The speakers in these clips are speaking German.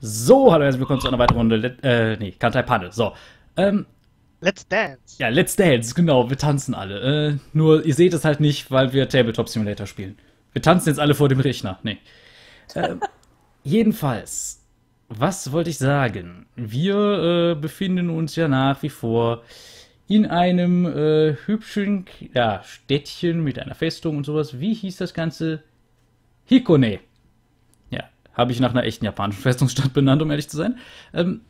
So, hallo, herzlich willkommen zu einer weiteren Runde. Let, äh, nee, Kantai Panne. So. Ähm, Let's Dance. ja, Let's Dance, genau, wir tanzen alle. Äh, nur, ihr seht es halt nicht, weil wir Tabletop Simulator spielen. Wir tanzen jetzt alle vor dem Rechner. Nee. Ähm, jedenfalls, was wollte ich sagen? Wir äh, befinden uns ja nach wie vor in einem äh, hübschen ja, Städtchen mit einer Festung und sowas. Wie hieß das Ganze? Hikone. Habe ich nach einer echten japanischen Festungsstadt benannt, um ehrlich zu sein. Ähm,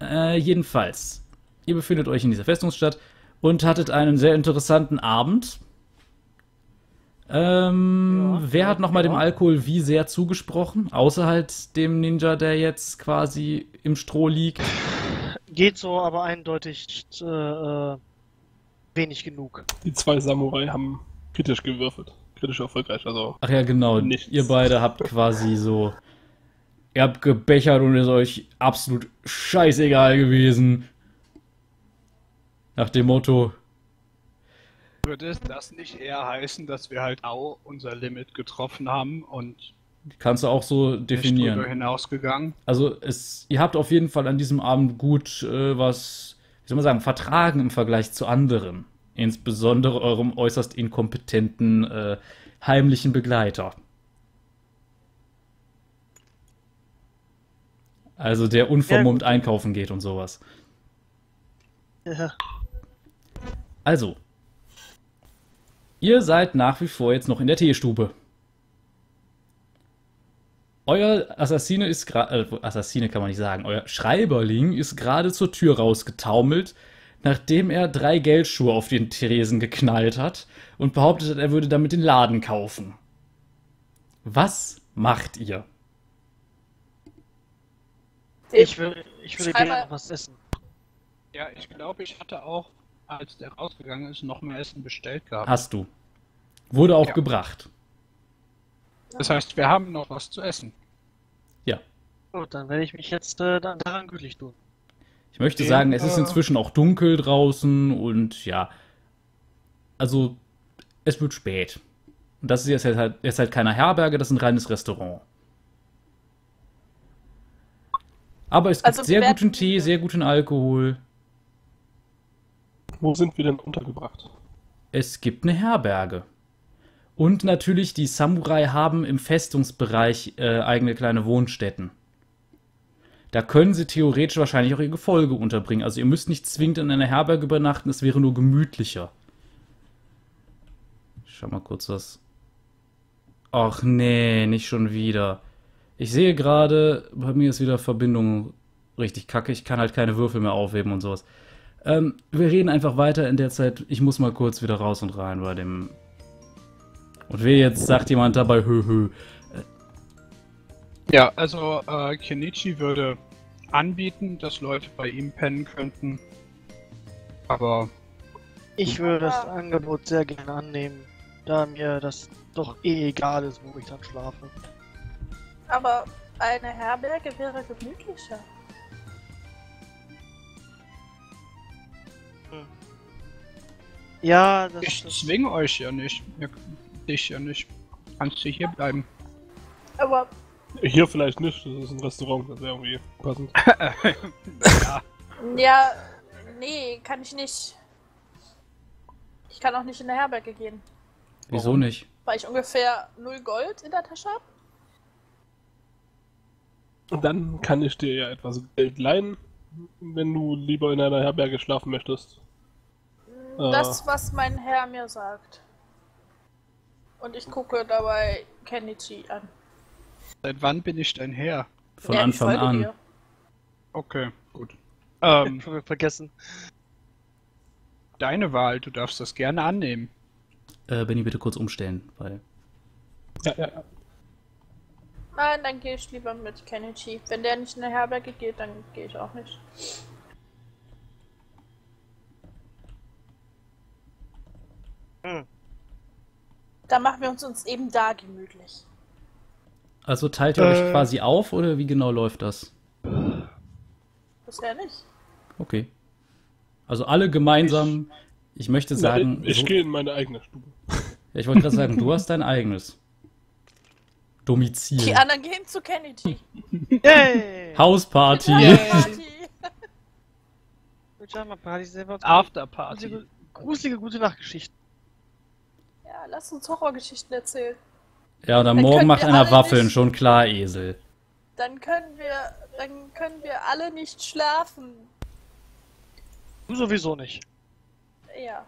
äh, jedenfalls, ihr befindet euch in dieser Festungsstadt und hattet einen sehr interessanten Abend. Ähm, Ja, wer hat nochmal ja. dem Alkohol wie sehr zugesprochen? Außer halt dem Ninja, der jetzt quasi im Stroh liegt. Geht so, aber eindeutig äh, äh, wenig genug. Die zwei Samurai haben kritisch gewürfelt. Kritisch erfolgreich, also. Ach ja, genau. Nichts. Ihr beide habt quasi so. Ihr habt gebechert und ist euch absolut scheißegal gewesen. Nach dem Motto, Würde das nicht eher heißen, dass wir halt auch unser Limit getroffen haben und kannst du auch so definieren. hinausgegangen? Also es, ihr habt auf jeden Fall an diesem Abend gut äh, was, wie soll man sagen, vertragen im Vergleich zu anderen. Insbesondere eurem äußerst inkompetenten äh, heimlichen Begleiter. Also der unvermummt Ja, einkaufen geht und sowas. Ja. Also, ihr seid nach wie vor jetzt noch in der Teestube. Euer Assassine ist gerade, äh, Assassine kann man nicht sagen, euer Schreiberling ist gerade zur Tür rausgetaumelt, nachdem er drei Geldschuhe auf den Theresen geknallt hat und behauptet hat, er würde damit den Laden kaufen. Was macht ihr? Ich würde, ich würde gerne noch was essen. Ja, ich glaube, ich hatte auch, als der rausgegangen ist, noch mehr Essen bestellt gehabt. Hast du. Wurde auch Ja. gebracht. Das heißt, wir haben noch was zu essen. Ja. Gut, dann werde ich mich jetzt äh, daran gütlich tun. Ich möchte sagen, es ist äh, inzwischen auch dunkel draußen und ja, also es wird spät. Und das ist jetzt halt, jetzt halt keine Herberge, das ist ein reines Restaurant. Aber es gibt Also sehr guten Tee, sehr guten Alkohol. Wo sind wir denn untergebracht? Es gibt eine Herberge. Und natürlich, die Samurai haben im Festungsbereich äh, eigene kleine Wohnstätten. Da können sie theoretisch wahrscheinlich auch ihr Gefolge unterbringen. Also ihr müsst nicht zwingend in einer Herberge übernachten, es wäre nur gemütlicher. Ich schau mal kurz was. Ach nee, nicht schon wieder. Ich sehe gerade, bei mir ist wieder Verbindung richtig kacke. Ich kann halt keine Würfel mehr aufheben und sowas. Ähm, wir reden einfach weiter in der Zeit. Ich muss mal kurz wieder raus und rein bei dem. Und wer jetzt sagt jemand dabei, hö, hö. Ja, also äh, Kenichi würde anbieten, dass Leute bei ihm pennen könnten. Aber Ich würde das. Angebot sehr gerne annehmen, da mir das doch eh egal ist, wo ich dann schlafe. Aber eine Herberge wäre gemütlicher. Ja, das, ich das zwinge euch ja nicht. Ihr, dich ja nicht. Kannst du hier bleiben. Aber Hier vielleicht nicht, das ist ein Restaurant, das wäre irgendwie passend. ja, ja, nee, kann ich nicht. Ich kann auch nicht in eine Herberge gehen, Wieso nicht? weil ich ungefähr 0 Gold in der Tasche habe. Und dann kann ich dir ja etwas Geld leihen, wenn du lieber in einer Herberge schlafen möchtest. Das, was mein Herr mir sagt. Und ich gucke dabei Kenichi an. Seit wann bin ich dein Herr? Von Ja, Anfang an. dir. Okay, gut. Ähm, vergessen. deine Wahl, du darfst das gerne annehmen. Äh, Benny, bitte kurz umstellen, weil. Ja, ja, ja. Nein, dann gehe ich lieber mit Kenichi. Wenn der nicht in eine Herberge geht, dann gehe ich auch nicht. Hm. Dann machen wir uns, uns eben da gemütlich. Also teilt ihr euch Äh. quasi auf oder wie genau läuft das? Bisher nicht. Okay. Also alle gemeinsam. Ich möchte sagen. Na, ich ich so- gehe in meine eigene Stube. Ja, ich wollte gerade sagen, du hast dein eigenes. Domizil. Die anderen gehen zu Kennedy. Yay! Hausparty. Yay. Party. Gruselige, gruselige gute Nachtgeschichten. Ja, lass uns Horrorgeschichten erzählen. Ja, und am Dann Morgen macht einer Waffeln, nicht- schon klar, Esel. Dann können wir, dann können wir alle nicht schlafen. Du sowieso nicht. Ja.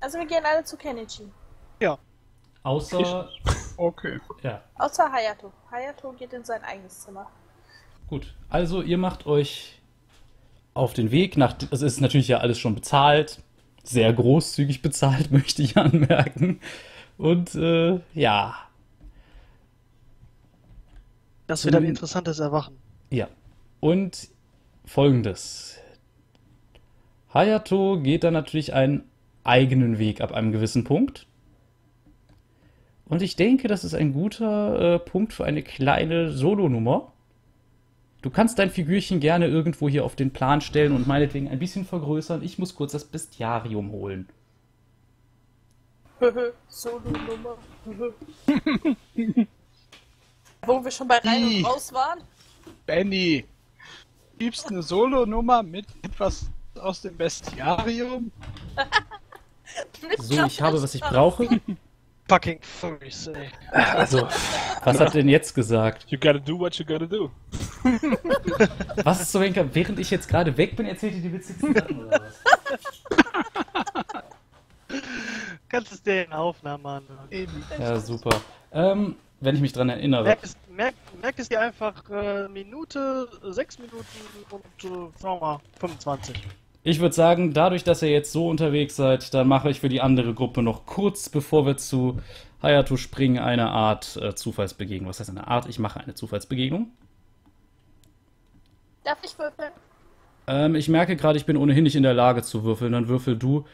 Also wir gehen alle zu Kenichi. Außer, Okay. ja, Außer Hayato. Hayato geht in sein eigenes Zimmer. Gut. Also, ihr macht euch auf den Weg nach, es ist natürlich ja alles schon bezahlt. Sehr großzügig bezahlt, möchte ich anmerken. Und, äh, ja, Das wird ein interessantes Erwachen. Ja. Und folgendes. Hayato geht dann natürlich einen eigenen Weg ab einem gewissen Punkt. Und ich denke, das ist ein guter äh, Punkt für eine kleine Solonummer. Du kannst dein Figürchen gerne irgendwo hier auf den Plan stellen und meinetwegen ein bisschen vergrößern. Ich muss kurz das Bestiarium holen. Solo-Nummer. Wo wir schon bei rein und raus waren. Benny, gibst eine Solo-Nummer mit etwas aus dem Bestiarium? So, ich habe, was ich brauche. Fucking Furries, ey. Also, Was hat denn jetzt gesagt? you gotta do what you gotta do. Was ist so, Henker? Während ich jetzt gerade weg bin, erzählt ihr die witzigsten Sachen oder was? Kannst es dir in Aufnahmen. Eben. Ja, super. Ähm, wenn ich mich dran erinnere. Merk es, merk, merk es dir einfach äh, Minute, sechs Minuten und äh, sagen wir mal 25. Ich würde sagen, dadurch, dass ihr jetzt so unterwegs seid, dann mache ich für die andere Gruppe noch kurz, bevor wir zu Hayato springen, eine Art äh, Zufallsbegegnung. Was heißt eine Art? Ich mache eine Zufallsbegegnung. Darf ich würfeln? Ähm, ich merke gerade, ich bin ohnehin nicht in der Lage zu würfeln. Dann würfel du.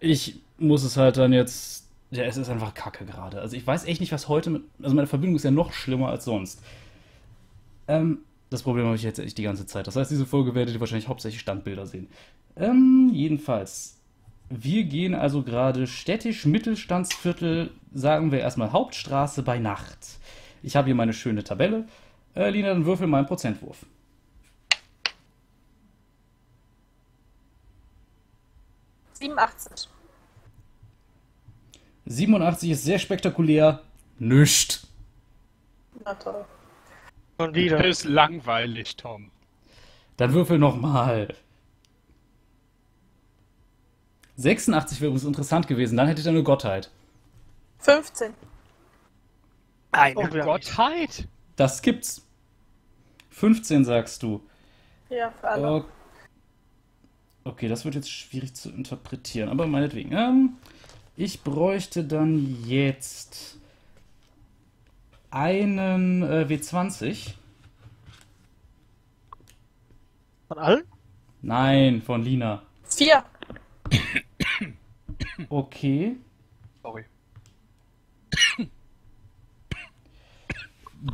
Ich muss es halt dann jetzt. Ja, es ist einfach kacke gerade. Also ich weiß echt nicht, was heute mit. Also meine Verbindung ist ja noch schlimmer als sonst. Ähm, das Problem habe ich jetzt echt die ganze Zeit. Das heißt, diese Folge werdet ihr wahrscheinlich hauptsächlich Standbilder sehen. Ähm, jedenfalls. Wir gehen also gerade städtisch Mittelstandsviertel, sagen wir erstmal Hauptstraße bei Nacht. Ich habe hier meine schöne Tabelle. Äh, Lina, dann würfel mal einen Prozentwurf. 87. 87 ist sehr spektakulär. Nüscht. Na toll. Schon wieder. Das ist langweilig, Tom. Dann würfel nochmal. 86 wäre übrigens interessant gewesen. Dann hätte ich eine Gottheit. 15. Ein Oh Gottheit! Das gibt's. 15 sagst du. Ja, für alle. Okay, das wird jetzt schwierig zu interpretieren, aber meinetwegen. Ähm, ich bräuchte dann jetzt einen äh, W20. Von allen? Nein, von Lina. 4. Okay. Sorry.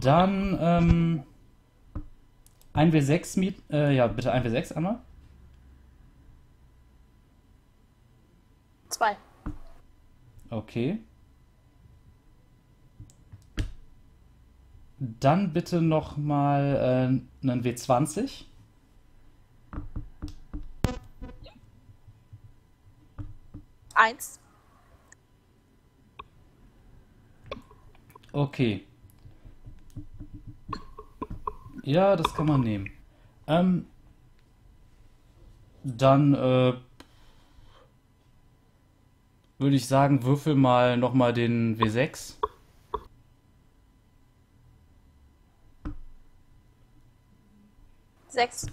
Dann ähm, ein W6 Miet. Äh, ja, bitte ein W6 einmal. 2. Okay. Dann bitte nochmal äh, einen W20. Eins. Okay. Ja, das kann man nehmen. Ähm, dann äh, würde ich sagen, würfel mal nochmal den W6. Sechs.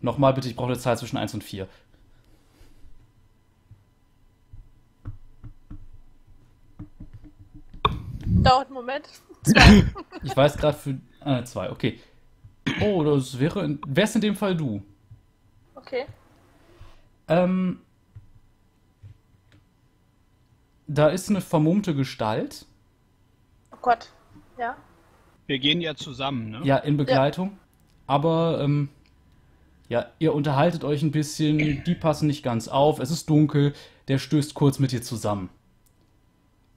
Nochmal bitte, ich brauche eine Zahl zwischen 1 und 4. Dauert einen Moment. Zwei. Ich weiß gerade für. Ah, 2, okay. Oh, das wäre. in- Wär's in dem Fall du? Okay. Ähm, da ist eine vermummte Gestalt. Oh Gott. Ja. Wir gehen ja zusammen, ne? Ja, in Begleitung. aber ähm, ja, ihr unterhaltet euch ein bisschen, die passen nicht ganz auf, es ist dunkel, der stößt kurz mit dir zusammen.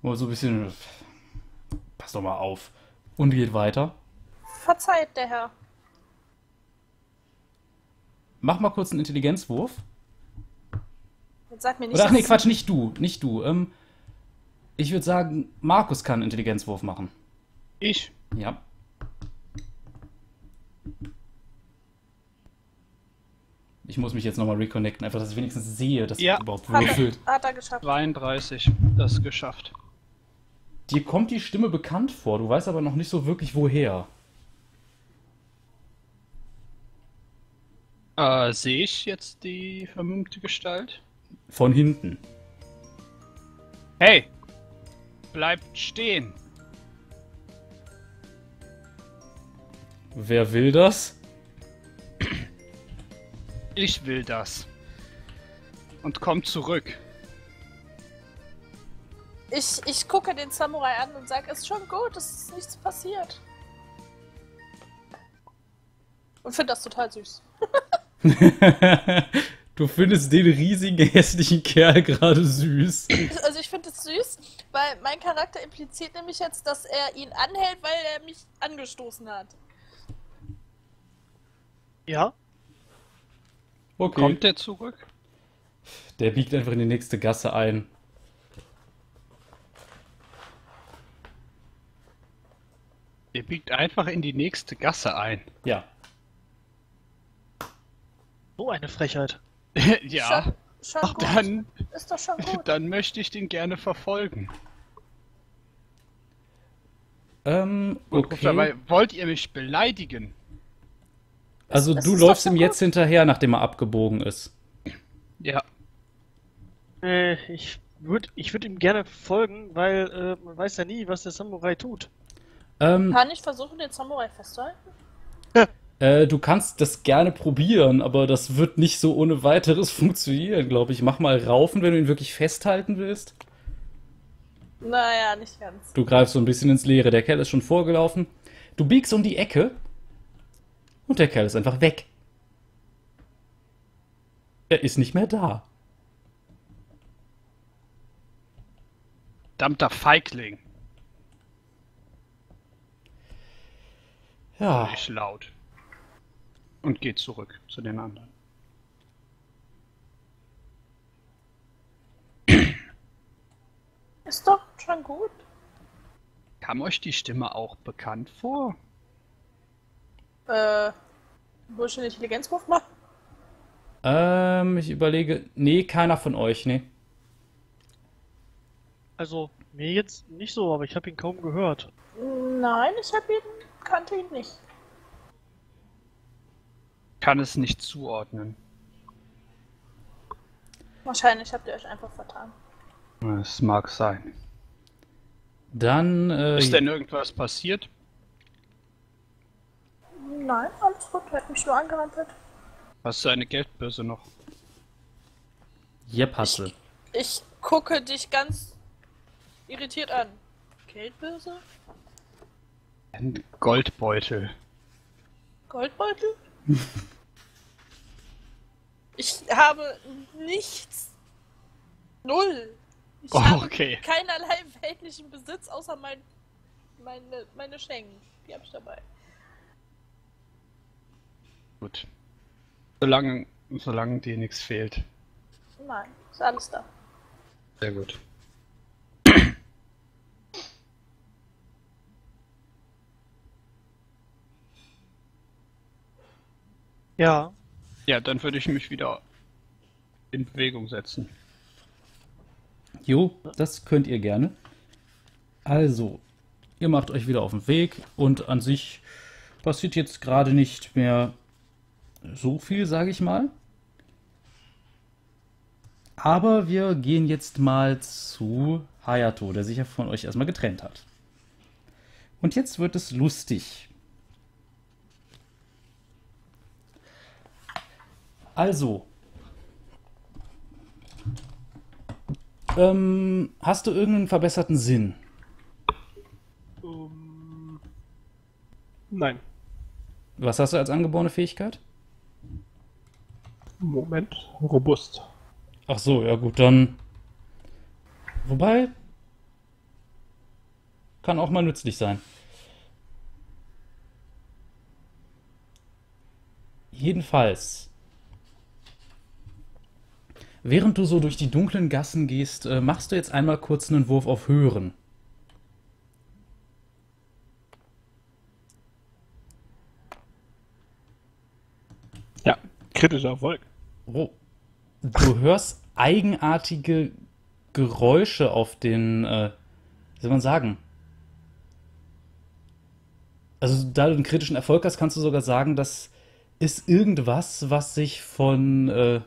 Oder so ein bisschen, pass doch mal auf. Und geht weiter. Verzeiht, der Herr. Mach mal kurz einen Intelligenzwurf. Jetzt sag mir nicht, Oder ach nee, Quatsch, nicht du, nicht du. Ähm, ich würde sagen, Markus kann einen Intelligenzwurf machen. Ich. Ja. Ich muss mich jetzt nochmal reconnecten, einfach, dass ich wenigstens sehe, dass Ja. ihr überhaupt Hat würfelt. er, hat er geschafft. 32. Das ist geschafft. Dir kommt die Stimme bekannt vor, du weißt aber noch nicht so wirklich woher. Äh, sehe ich jetzt die vermummte Gestalt? Von hinten. Hey! Bleibt stehen! Wer will das? Ich will das. Und kommt zurück. Ich, ich gucke den Samurai an und sage, ist schon gut, es ist nichts passiert. Und finde das total süß. du findest den riesigen, hässlichen Kerl gerade süß. Also ich finde es süß, weil mein Charakter impliziert nämlich jetzt, dass er ihn anhält, weil er mich angestoßen hat. Ja? Okay. Kommt der zurück? Der biegt einfach in die nächste Gasse ein. Der biegt einfach in die nächste Gasse ein. Ja. So eine Frechheit. ja. Schon, schon Ach, gut. dann, Ist doch schon gut. dann möchte ich den gerne verfolgen. Ähm, Und okay. dabei, wollt ihr mich beleidigen? Also Das du läufst ihm jetzt hinterher, nachdem er abgebogen ist. Ja. Äh, ich würde ich würd ihm gerne folgen, weil äh, man weiß ja nie, was der Samurai tut. Ähm, Kann ich versuchen, den Samurai festzuhalten? äh, du kannst das gerne probieren, aber das wird nicht so ohne weiteres funktionieren, glaube ich. Mach mal raufen, wenn du ihn wirklich festhalten willst. Naja, nicht ganz. Du greifst so ein bisschen ins Leere. Der Kerl ist schon vorgelaufen. Du biegst um die Ecke und der Kerl ist einfach weg. Er ist nicht mehr da. Verdammter Feigling. Ja, Ich laut. Und geht zurück zu den anderen. Ist doch schon gut. Kam euch die Stimme auch bekannt vor? Äh, einen Intelligenzwurf machen? ähm, ich überlege. Nee, keiner von euch, nee. Also, mir jetzt nicht so, aber ich habe ihn kaum gehört. Nein, ich hab ihn, kannte ihn nicht. Kann es nicht zuordnen. Wahrscheinlich habt ihr euch einfach vertan. Es mag sein. Dann, äh, Ist denn irgendwas passiert? Nein, alles gut, er hat mich nur angerempelt. Hast du eine Geldbörse noch? Jep, hasse. Ich gucke dich ganz irritiert an. Geldbörse? Ein Goldbeutel. Goldbeutel? ich habe nichts. Null. Ich Oh, habe okay. keinerlei weltlichen Besitz, außer mein, meine, meine Schenken. Die habe ich dabei. Gut. Solange, solange dir nichts fehlt. Nein, ist alles da. Sehr gut. Ja, Ja, dann würde ich mich wieder in Bewegung setzen. Jo, das könnt ihr gerne. Also, ihr macht euch wieder auf den Weg und an sich passiert jetzt gerade nicht mehr so viel, sage ich mal. Aber wir gehen jetzt mal zu Hayato, der sich ja von euch erstmal getrennt hat. Und jetzt wird es lustig. Also, ähm, hast du irgendeinen verbesserten Sinn? Ähm, nein. Was hast du als angeborene Fähigkeit? Moment. Robust. Ach so, ja gut, dann. Wobei. Kann auch mal nützlich sein. Jedenfalls. Während du so durch die dunklen Gassen gehst, äh, machst du jetzt einmal kurz einen Wurf auf Hören. Ja, kritischer Erfolg. Oh. Du hörst eigenartige Geräusche auf den, äh, wie soll man sagen? Also, da du einen kritischen Erfolg hast, kannst du sogar sagen, das ist irgendwas, was sich von, äh,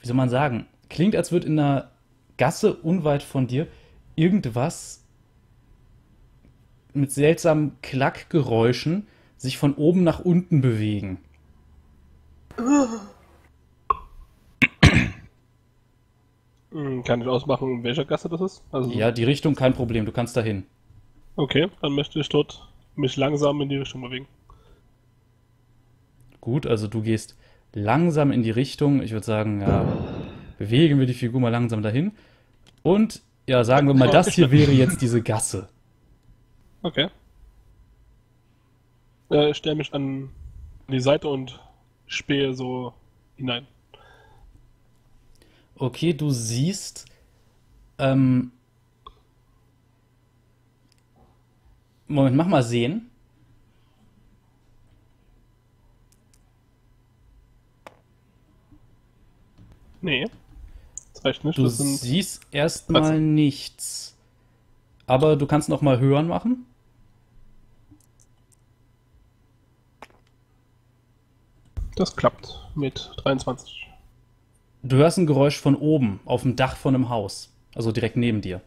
wie soll man sagen? Klingt, als würde in einer Gasse unweit von dir irgendwas mit seltsamen Klackgeräuschen sich von oben nach unten bewegen. Hm, Kann ich ausmachen, in welcher Gasse das ist? Also, Ja, die Richtung kein Problem, du kannst dahin. Okay, dann möchte ich dort mich langsam in die Richtung bewegen. Gut, also du gehst langsam in die Richtung. Ich würde sagen, ja, bewegen wir die Figur mal langsam dahin. Und ja, sagen wir mal, das hier wäre jetzt diese Gasse. Okay. Äh, ich stelle mich an die Seite und spähe so hinein. Okay, du siehst, ähm, Moment, mach mal sehen. Nee. Das reicht nicht. Du siehst erstmal nichts. Aber du kannst noch mal hören machen. Das klappt mit 23. Du hörst ein Geräusch von oben, auf dem Dach von einem Haus. Also direkt neben dir.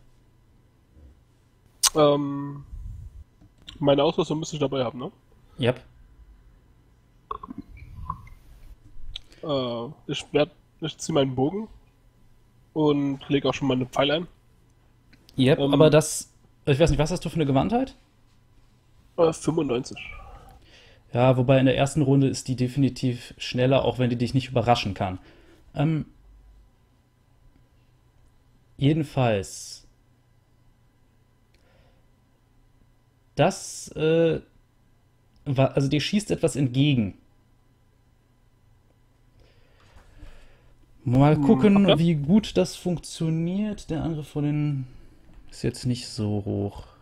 Ähm, meine Ausrüstung müsste ich dabei haben, ne? Yep. Äh, ich werd, ich ziehe meinen Bogen und lege auch schon meine Pfeile ein. Yep, Ähm. aber das. Ich weiß nicht, was hast du für eine Gewandtheit? Äh, 95. Ja, wobei in der ersten Runde ist die definitiv schneller, auch wenn die dich nicht überraschen kann. Ähm, jedenfalls. Das, äh, war, also dir schießt etwas entgegen. Mal Hm, gucken, okay. wie gut das funktioniert. Der Angriff von den ist jetzt nicht so hoch.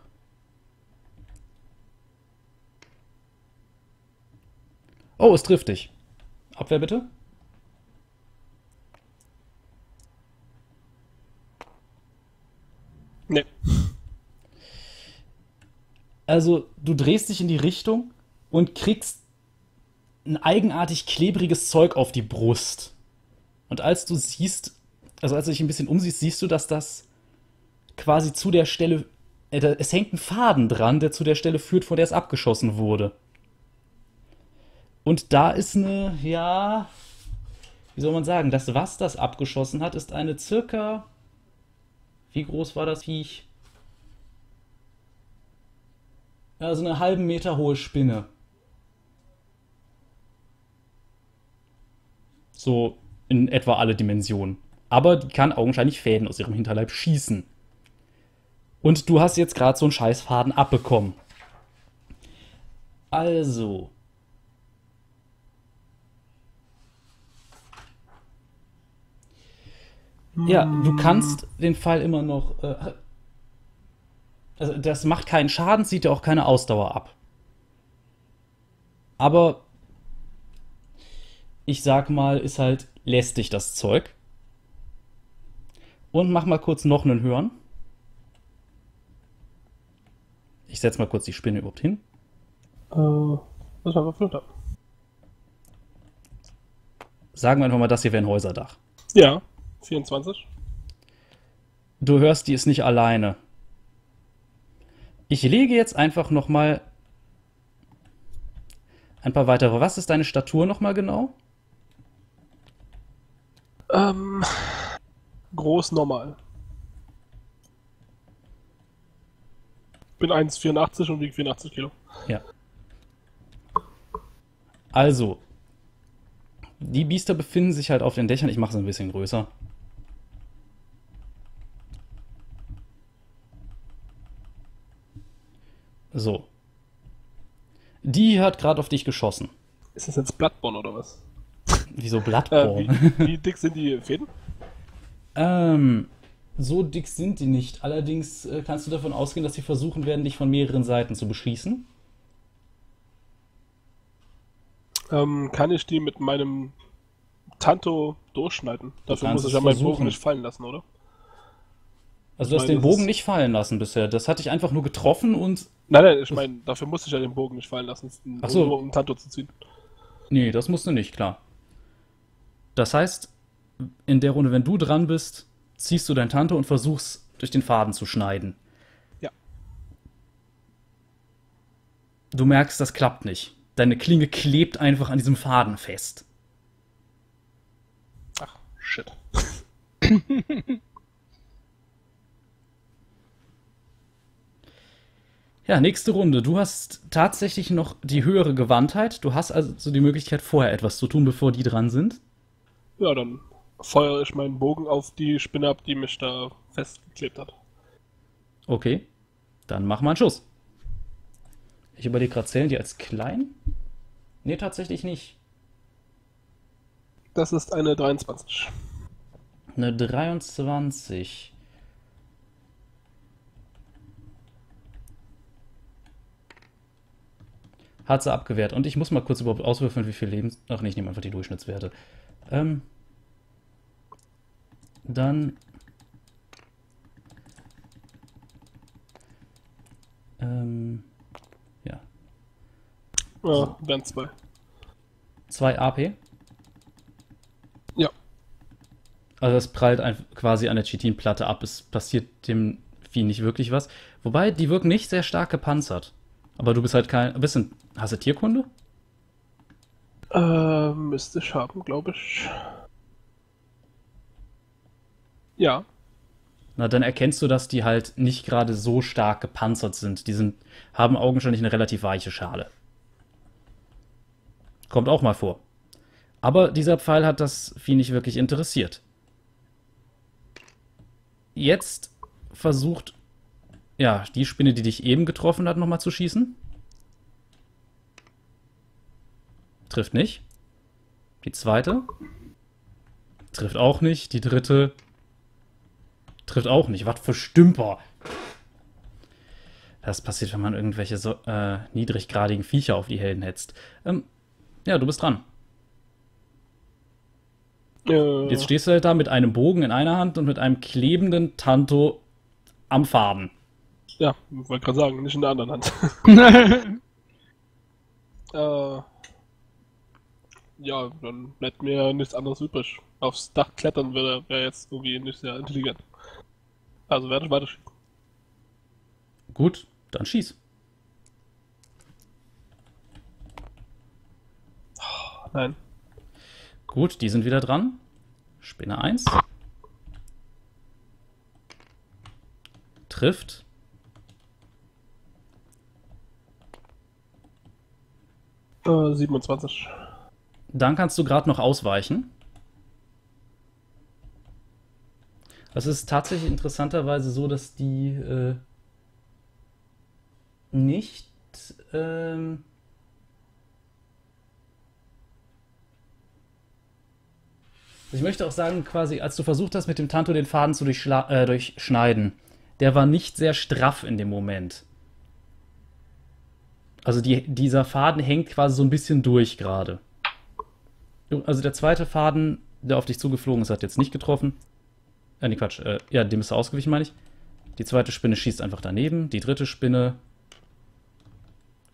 Oh, es trifft dich. Abwehr bitte. Nee. Also, du drehst dich in die Richtung und kriegst ein eigenartig klebriges Zeug auf die Brust. Und als du siehst, also als du dich ein bisschen umsiehst, siehst du, dass das quasi zu der Stelle, äh, es hängt ein Faden dran, der zu der Stelle führt, von der es abgeschossen wurde. Und da ist eine, ja, wie soll man sagen, das, was das abgeschossen hat, ist eine circa, wie groß war das Viech? Ja, so eine halben Meter hohe Spinne. So in etwa alle Dimensionen. Aber die kann augenscheinlich Fäden aus ihrem Hinterleib schießen. Und du hast jetzt gerade so einen Scheißfaden abbekommen. Also. Ja, du kannst den Fall immer noch. Äh, also das macht keinen Schaden, zieht dir auch keine Ausdauer ab. Aber ich sag mal, ist halt lästig das Zeug. Und mach mal kurz noch einen Hören. Ich setz mal kurz die Spinne überhaupt hin. Äh, was war da? Sagen wir einfach mal, das hier wäre ein Häuserdach. Ja, 24. Du hörst, die ist nicht alleine. Ich lege jetzt einfach noch mal ein paar weitere. Was ist deine Statur noch mal genau? Ähm, groß normal. Bin 1,84 und wiege 84 Kilo. Ja. Also, die Biester befinden sich halt auf den Dächern. Ich mache es ein bisschen größer. So. Die hat gerade auf dich geschossen. Ist das jetzt Bloodborne oder was? Wieso Äh, Bloodborne? wie, wie dick sind die Fäden? Ähm, so dick sind die nicht. Allerdings äh, kannst du davon ausgehen, dass sie versuchen werden, dich von mehreren Seiten zu beschießen. Ähm, kann ich die mit meinem Tanto durchschneiden? Dafür muss ich ja meinen. Bogen nicht fallen lassen, oder? Also du hast Ich den Bogen nicht fallen lassen bisher. Das hat dich einfach nur getroffen und. Nein, nein, ich meine, dafür muss ich ja den Bogen nicht fallen lassen, Ach so. um Tanto zu ziehen. Nee, das musst du nicht, klar. Das heißt, in der Runde, wenn du dran bist, ziehst du dein Tanto und versuchst, durch den Faden zu schneiden. Ja. Du merkst, das klappt nicht. Deine Klinge klebt einfach an diesem Faden fest. Ach, shit. Ja, nächste Runde. Du hast tatsächlich noch die höhere Gewandtheit. Du hast also die Möglichkeit, vorher etwas zu tun, bevor die dran sind. Ja, dann feuere ich meinen Bogen auf die Spinne ab, die mich da festgeklebt hat. Okay, dann mach mal einen Schuss. Ich überlege gerade, zählen die als klein? Nee, tatsächlich nicht. Das ist eine 23. Eine 23. Hat sie abgewehrt. Und ich muss mal kurz überhaupt auswürfeln, wie viel Leben. Ach nee, ich nehme einfach die Durchschnittswerte. Ähm, dann. Ähm, ja. Ja, wären zwei. 2 AP. Ja. Also das prallt quasi an der Chitinplatte ab. Es passiert dem Vieh nicht wirklich was. Wobei, die wirken nicht sehr stark gepanzert. Aber du bist halt kein. Bist du, hast du Tierkunde? Äh, müsste ich haben, glaube ich. Ja. Na, dann erkennst du, dass die halt nicht gerade so stark gepanzert sind. Die sind, haben augenscheinlich eine relativ weiche Schale. Kommt auch mal vor. Aber dieser Pfeil hat das Vieh nicht wirklich interessiert. Jetzt versucht, ja, die Spinne, die dich eben getroffen hat, nochmal zu schießen. Trifft nicht. Die zweite. Trifft auch nicht. Die dritte. Trifft auch nicht. Was für Stümper. Das passiert, wenn man irgendwelche so, äh, niedriggradigen Viecher auf die Helden hetzt. Ähm, ja, du bist dran. Äh, Jetzt stehst du halt da mit einem Bogen in einer Hand und mit einem klebenden Tanto am Faden. Ja, wollte gerade sagen, nicht in der anderen Hand. äh, ja, dann bleibt mir nichts anderes übrig. Aufs Dach klettern wäre wär jetzt irgendwie nicht sehr intelligent. Also werde ich weiter schießen. Gut, dann schieß. Nein. Gut, die sind wieder dran. Spinne 1. Trifft. Äh, 27. Dann kannst du gerade noch ausweichen. Es ist tatsächlich interessanterweise so, dass die äh, nicht ähm, Ich möchte auch sagen, quasi, als du versucht hast, mit dem Tanto den Faden zu äh, durchschneiden, der war nicht sehr straff in dem Moment. Also die, dieser Faden hängt quasi so ein bisschen durch gerade. Also der zweite Faden, der auf dich zugeflogen ist, hat jetzt nicht getroffen. Äh, nee, Quatsch. Äh, ja, dem ist er ausgewichen, meine ich. Die zweite Spinne schießt einfach daneben. Die dritte Spinne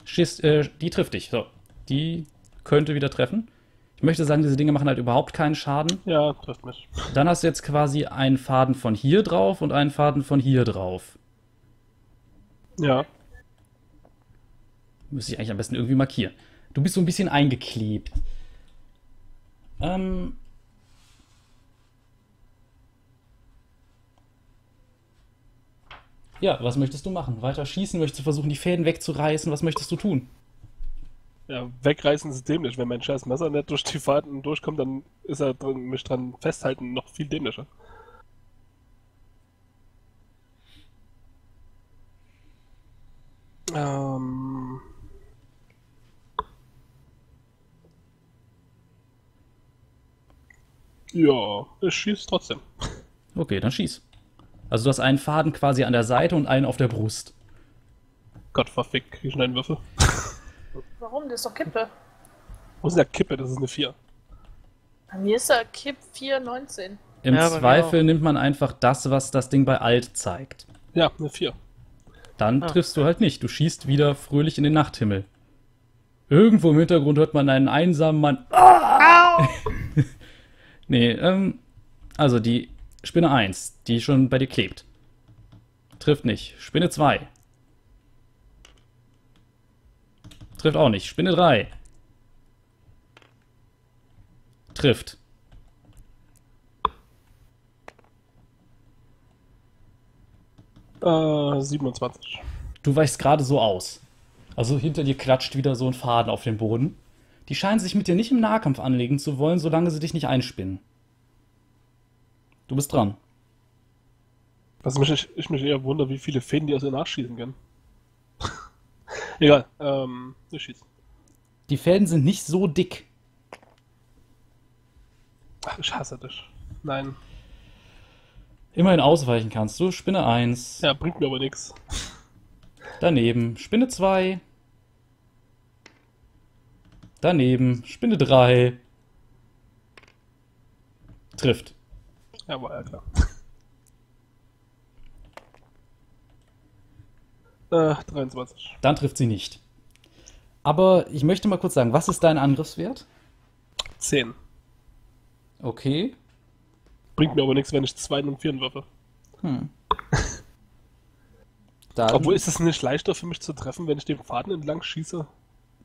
schießt, äh, die trifft dich. So, die könnte wieder treffen. Ich möchte sagen, diese Dinge machen halt überhaupt keinen Schaden. Ja, trifft mich. Dann hast du jetzt quasi einen Faden von hier drauf und einen Faden von hier drauf. Ja. Müsste ich eigentlich am besten irgendwie markieren. Du bist so ein bisschen eingeklebt. Ähm. Ja, was möchtest du machen? Weiter schießen? Möchtest du versuchen, die Fäden wegzureißen? Was möchtest du tun? Ja, wegreißen ist dämlich. Wenn mein scheiß Messer nicht durch die Faden durchkommt, dann ist er drin, mich dran festhalten noch viel dämlicher. Ähm. Ja, ich schieß trotzdem. Okay, dann schieß. Also du hast einen Faden quasi an der Seite und einen auf der Brust. Gott verfickt, krieg ich einen Würfel. Warum? Das ist doch Kippe. Wo ist denn der Kippe? Das ist eine 4. Bei mir ist er Kipp 419. Im Ja, Zweifel nimmt man einfach das, was das Ding bei Alt zeigt. Ja, eine 4. Dann Ah. triffst du halt nicht. Du schießt wieder fröhlich in den Nachthimmel. Irgendwo im Hintergrund hört man einen einsamen Mann. Au! Nee, ähm, also die Spinne 1, die schon bei dir klebt. Trifft nicht. Spinne 2. Trifft auch nicht. Spinne 3. Trifft. Äh, 27. Du weichst gerade so aus. Also hinter dir klatscht wieder so ein Faden auf den Boden. Die scheinen sich mit dir nicht im Nahkampf anlegen zu wollen, solange sie dich nicht einspinnen. Du bist dran. Was mich, ich, ich mich eher wundere, wie viele Fäden die aus ihr nachschießen können. Egal, ähm, ich schieß. Die Fäden sind nicht so dick. Ach, ich hasse dich. Nein. Immerhin ausweichen kannst du. Spinne 1. Ja, bringt mir aber nichts. Daneben. Spinne 2. Daneben. Spinne 3. Trifft. Ja, war ja klar. äh, 23. Dann trifft sie nicht. Aber ich möchte mal kurz sagen, was ist dein Angriffswert? 10. Okay. Bringt mir aber nichts, wenn ich 2 und 4 würfe. Hm. Dann, Obwohl, ist es nicht leichter für mich zu treffen, wenn ich den Faden entlang schieße?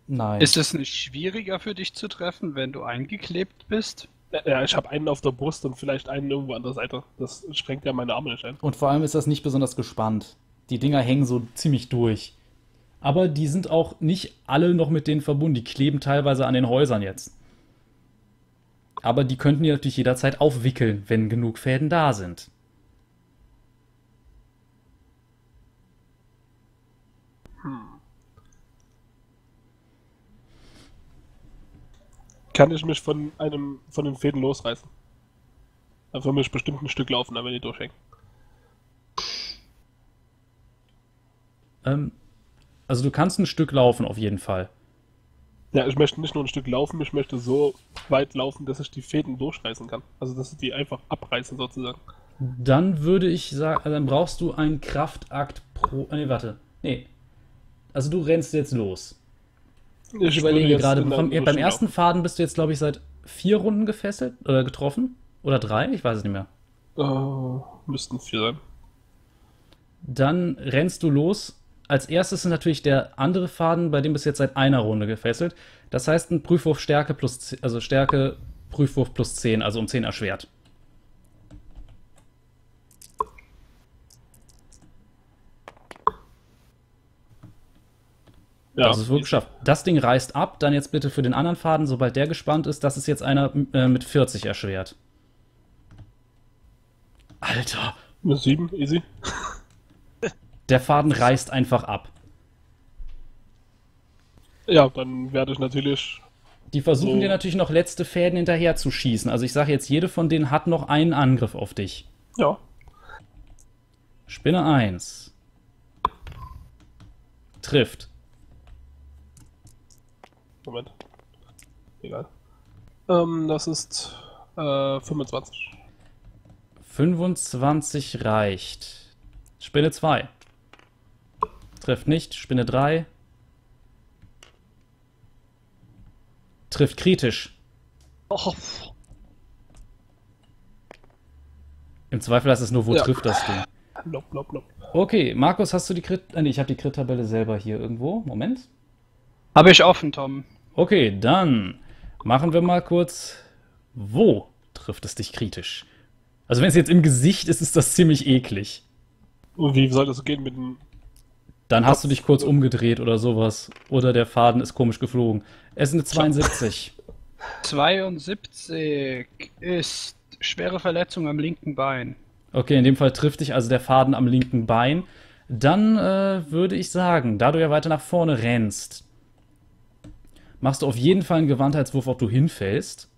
Nein. Ist es nicht schwieriger für dich zu treffen, wenn du eingeklebt bist? Ja, Ja, ich habe einen auf der Brust und vielleicht einen irgendwo an der Seite. Das schränkt ja meine Arme nicht ein. Und vor allem ist das nicht besonders gespannt. Die Dinger hängen so ziemlich durch. Aber die sind auch nicht alle noch mit denen verbunden. Die kleben teilweise an den Häusern jetzt. Aber die könnten die natürlich jederzeit aufwickeln, wenn genug Fäden da sind. Kann ich mich von einem von den Fäden losreißen? Dann für mich bestimmt ein Stück laufen, wenn die durchhängen. Ähm, also du kannst ein Stück laufen auf jeden Fall. Ja, ich möchte nicht nur ein Stück laufen, ich möchte so weit laufen, dass ich die Fäden durchreißen kann. Also dass ich die einfach abreißen sozusagen. Dann würde ich sagen, also dann brauchst du einen Kraftakt pro. Nee, warte. Nee. Also du rennst jetzt los. Ich, überlege gerade, beim Richtung ersten Faden bist du jetzt, glaube ich, seit vier Runden gefesselt oder getroffen. Oder drei, ich weiß es nicht mehr. Äh, müssten vier sein. Dann rennst du los. Als erstes ist natürlich der andere Faden, bei dem bist du jetzt seit einer Runde gefesselt. Das heißt, ein Prüfwurf Stärke plus, 10 also Stärke, Prüfwurf plus 10, also um 10 erschwert. Ja, das ist wohl geschafft. Das Ding reißt ab, dann jetzt bitte für den anderen Faden, sobald der gespannt ist, das ist jetzt einer äh, mit 40 erschwert. Alter, Eine sieben, easy. der Faden reißt einfach ab. Ja, dann werde ich natürlich. Die versuchen So. dir natürlich noch letzte Fäden hinterher zu schießen. Also ich sage jetzt, jede von denen hat noch einen Angriff auf dich. Ja. Spinne 1. Trifft. Moment. Egal. Ähm, das ist äh, 25. 25 reicht. Spinne 2. Trifft nicht. Spinne 3. Trifft kritisch. Oh, Im Zweifel heißt es nur, wo Ja. trifft das Ding. Nope, nope, nope. Okay, Markus, hast du die Crit... Äh, nee, ich habe die Crit-Tabelle selber hier irgendwo. Moment. Habe ich offen, Tom. Okay, dann machen wir mal kurz. Wo trifft es dich kritisch? Also wenn es jetzt im Gesicht ist, ist das ziemlich eklig. Und wie soll das gehen mit dem. Dann hast du dich kurz umgedreht oder sowas. Oder der Faden ist komisch geflogen. Es ist eine 72. 72 ist schwere Verletzung am linken Bein. Okay, in dem Fall trifft dich also der Faden am linken Bein. Dann äh, würde ich sagen, da du ja weiter nach vorne rennst, machst du auf jeden Fall einen Gewandheitswurf, ob du hinfällst.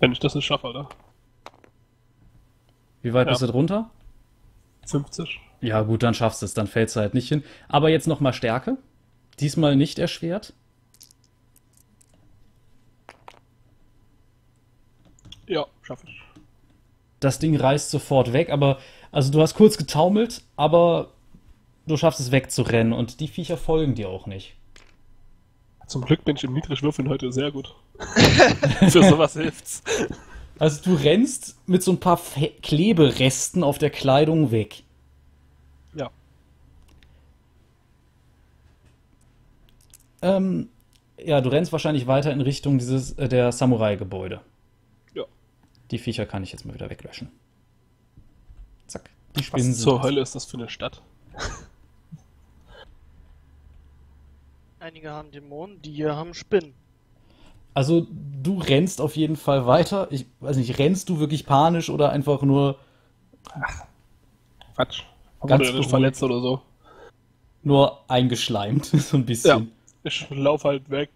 Wenn ich das nicht schaffe, Alter. Wie weit Ja. bist du drunter? 50. Ja, gut, dann schaffst du es, dann fällst du halt nicht hin. Aber jetzt nochmal Stärke. Diesmal nicht erschwert. Ja, schaffe ich. Das Ding reißt sofort weg, aber also du hast kurz getaumelt, aber du schaffst es wegzurennen und die Viecher folgen dir auch nicht. Zum Glück bin ich im Niedrigwürfeln heute sehr gut. Für sowas hilft's. Also du rennst mit so ein paar Fe Kleberesten auf der Kleidung weg. Ja. Ähm, ja, du rennst wahrscheinlich weiter in Richtung dieses äh, der Samurai-Gebäude. Ja. Die Viecher kann ich jetzt mal wieder weglöschen. Zack. Die Was Spinnen sind. zur Hölle ist das für eine Stadt? Einige haben Dämonen, die hier haben Spinnen. Also du rennst auf jeden Fall weiter. Ich weiß nicht, rennst du wirklich panisch oder einfach nur Quatsch. Ganz ja nicht beruhigt. verletzt oder so. nur eingeschleimt so ein bisschen. Ich laufe halt weg,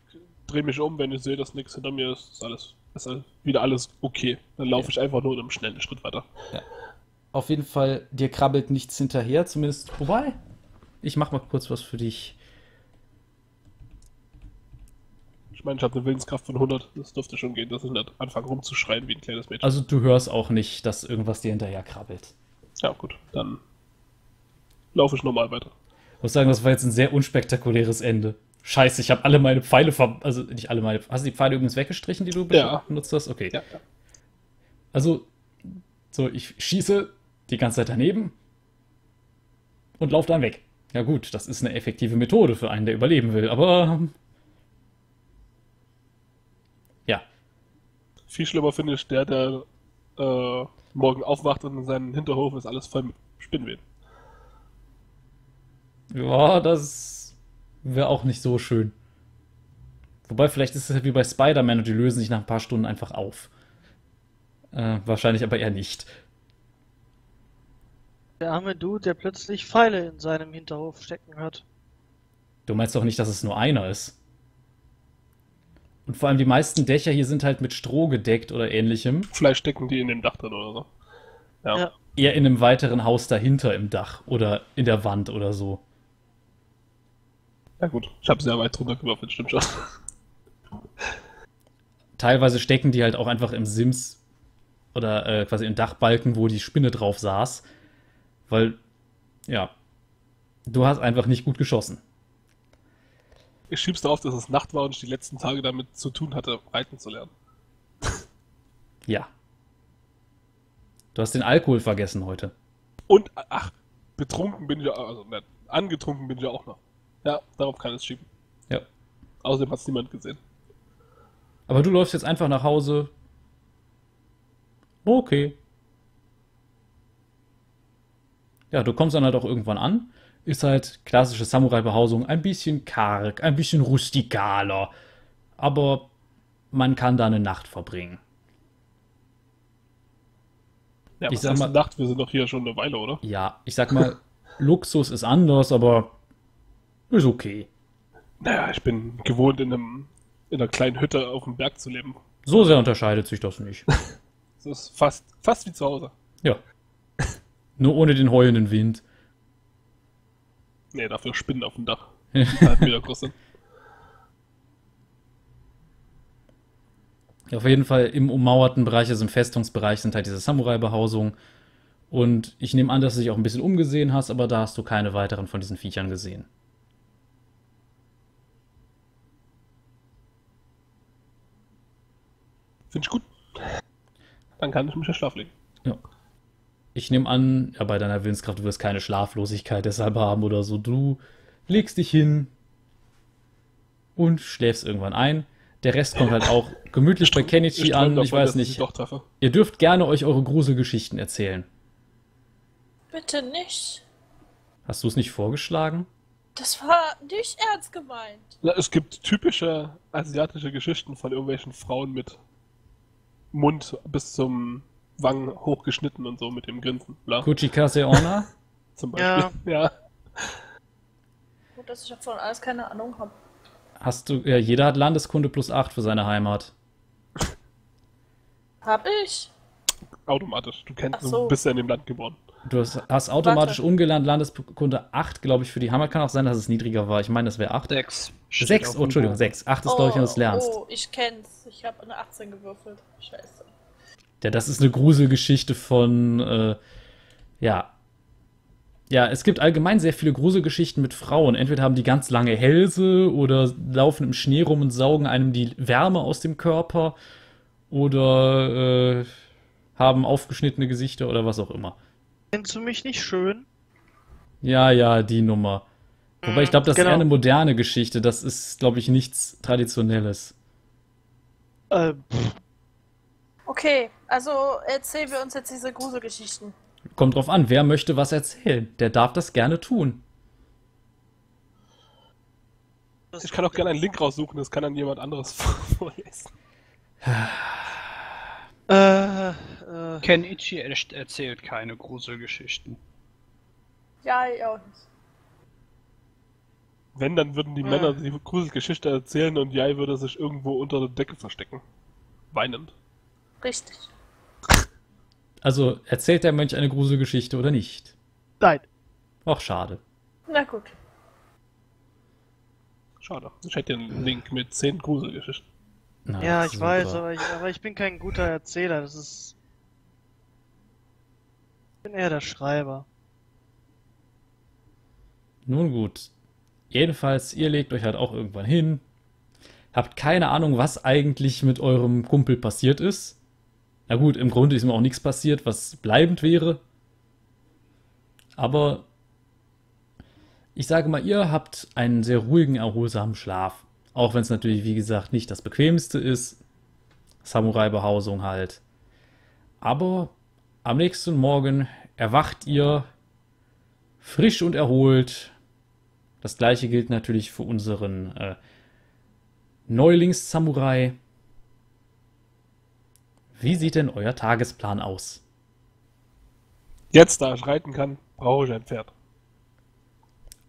drehe mich um, wenn ich sehe, dass nichts hinter mir ist, ist alles ist wieder alles okay. Dann laufe ich einfach nur in einem schnellen Schritt weiter. Auf jeden Fall, dir krabbelt nichts hinterher, zumindest. Wobei, ich mach mal kurz was für dich. Ich meine, ich habe eine Willenskraft von 100. Das dürfte schon gehen, dass ich nicht anfange rumzuschreien wie ein kleines Mädchen. Also du hörst auch nicht, dass irgendwas dir hinterher krabbelt. ja, gut. Dann laufe ich normal weiter. Ich muss sagen, das war jetzt ein sehr unspektakuläres Ende. Scheiße, ich habe alle meine Pfeile ver... Also nicht alle meine... Hast du die Pfeile übrigens weggestrichen, die du Ja. benutzt hast? Okay. Ja, ja. Also, so, ich schieße die ganze Zeit daneben und laufe dann weg. Ja gut, das ist eine effektive Methode für einen, der überleben will, aber... Ja, Viel schlimmer finde ich der, der äh, morgen aufwacht und in seinem Hinterhof ist alles voll mit Spinnweben. ja, das wäre auch nicht so schön. Wobei, vielleicht ist es halt wie bei Spider-Man und die lösen sich nach ein paar Stunden einfach auf. Äh, wahrscheinlich aber eher nicht. Der arme Dude, der plötzlich Pfeile in seinem Hinterhof stecken hat. Du meinst doch nicht, dass es nur einer ist. Und vor allem die meisten Dächer hier sind halt mit Stroh gedeckt oder ähnlichem. Vielleicht stecken die in dem Dach drin oder so. Ja. Ja. Eher in einem weiteren Haus dahinter im Dach oder in der Wand oder so. Ja gut, ich habe sehr weit drunter geworfen, stimmt schon. Teilweise stecken die halt auch einfach im Sims oder äh, quasi im Dachbalken, wo die Spinne drauf saß. Weil, ja, du hast einfach nicht gut geschossen. Ich schieb's darauf, dass es Nacht war und ich die letzten Tage damit zu tun hatte, reiten zu lernen. Ja. Du hast den Alkohol vergessen heute. Und, ach, betrunken bin ich ja, also nicht, angetrunken bin ich ja auch noch. Ja, darauf kann es schieben. Ja. Außerdem hat's niemand gesehen. Aber du läufst jetzt einfach nach Hause. Okay. Ja, du kommst dann halt auch irgendwann an. Ist halt klassische Samurai-Behausung, ein bisschen karg, ein bisschen rustikaler. Aber man kann da eine Nacht verbringen. Ja, Ich sag mal- Nacht? Wir sind doch hier schon eine Weile, oder? Ja, ich sag mal, Luxus ist anders, aber ist okay. Naja, ich bin gewohnt, in, einem, in einer kleinen Hütte auf dem Berg zu leben. So sehr unterscheidet sich das nicht. Das ist fast, fast wie zu Hause. Ja. Nur ohne den heulenden Wind. Nee, dafür Spinnen auf dem Dach. Halt wieder groß sind. Auf jeden Fall im ummauerten Bereich, also im Festungsbereich, sind halt diese Samurai-Behausungen. Und ich nehme an, dass du dich auch ein bisschen umgesehen hast, aber da hast du keine weiteren von diesen Viechern gesehen. Finde ich gut. Dann kann ich mich ja schlafen legen. Ich nehme an, ja, bei deiner Willenskraft, du wirst keine Schlaflosigkeit deshalb haben oder so. Du legst dich hin und schläfst irgendwann ein. Der Rest kommt halt auch gemütlich bei Kenichi träum an. Ich davon, weiß ich nicht. sie doch treffe. Ihr dürft gerne euch eure Gruselgeschichten erzählen. Bitte nicht. Hast du es nicht vorgeschlagen? Das war nicht ernst gemeint. Na, es gibt typische asiatische Geschichten von irgendwelchen Frauen mit Mund bis zum Wangen hochgeschnitten und so mit dem Grinsen. Bla, Kuchikase Onna? zum Beispiel. Ja. Gut, dass ich davon alles keine Ahnung habe. Hast du, ja, jeder hat Landeskunde plus 8 für seine Heimat. Hab ich? automatisch. Du kennst, so. du bist ja in dem Land geboren. Du hast, hast automatisch Warte. umgelernt Landeskunde 8, glaube ich, für die Heimat. Kann auch sein, dass es niedriger war. Ich meine, das wäre 8. Sechs. Steht 6, auf oh, dem Entschuldigung, Bogen. 6. 8 ist, glaube ich, wenn du es lernst. Oh, ich kenn's. Ich habe eine 18 gewürfelt. Scheiße. Ja, das ist eine Gruselgeschichte von, äh, ja. Ja, es gibt allgemein sehr viele Gruselgeschichten mit Frauen. Entweder haben die ganz lange Hälse oder laufen im Schnee rum und saugen einem die Wärme aus dem Körper oder äh, haben aufgeschnittene Gesichter oder was auch immer. Findest du mich nicht schön? Ja, ja, die Nummer. Wobei ich glaube, das ist Genau. eher eine moderne Geschichte. Das ist, glaube ich, nichts Traditionelles. Äh, pff, Okay, also erzählen wir uns jetzt diese Gruselgeschichten. Kommt drauf an, wer möchte was erzählen. Der darf das gerne tun. Ich kann auch gerne einen Link raussuchen, das kann dann jemand anderes vorlesen. Äh, äh, Kenichi er- erzählt keine Gruselgeschichten. Ja, ich auch nicht. Wenn, dann würden die Ja. Männer die Gruselgeschichte erzählen und Jai würde sich irgendwo unter der Decke verstecken. Weinend. Richtig. Also, erzählt der Mönch eine Gruselgeschichte oder nicht? nein. Ach, schade. Na gut. Schade. Ich hätte einen Link mit 10 Gruselgeschichten. Na, ja, ich super. weiß, aber ich, aber ich bin kein guter Erzähler. Das ist. Ich bin eher der Schreiber. Nun gut. Jedenfalls, ihr legt euch halt auch irgendwann hin. Habt keine Ahnung, was eigentlich mit eurem Kumpel passiert ist. Na gut, im Grunde ist ihm auch nichts passiert, was bleibend wäre. Aber ich sage mal, ihr habt einen sehr ruhigen, erholsamen Schlaf. Auch wenn es natürlich, wie gesagt, nicht das bequemste ist. Samurai-Behausung halt. Aber am nächsten Morgen erwacht ihr frisch und erholt. Das gleiche gilt natürlich für unseren äh, Neulings-Samurai. Wie sieht denn euer Tagesplan aus? Jetzt, da ich reiten kann, brauche ich ein Pferd.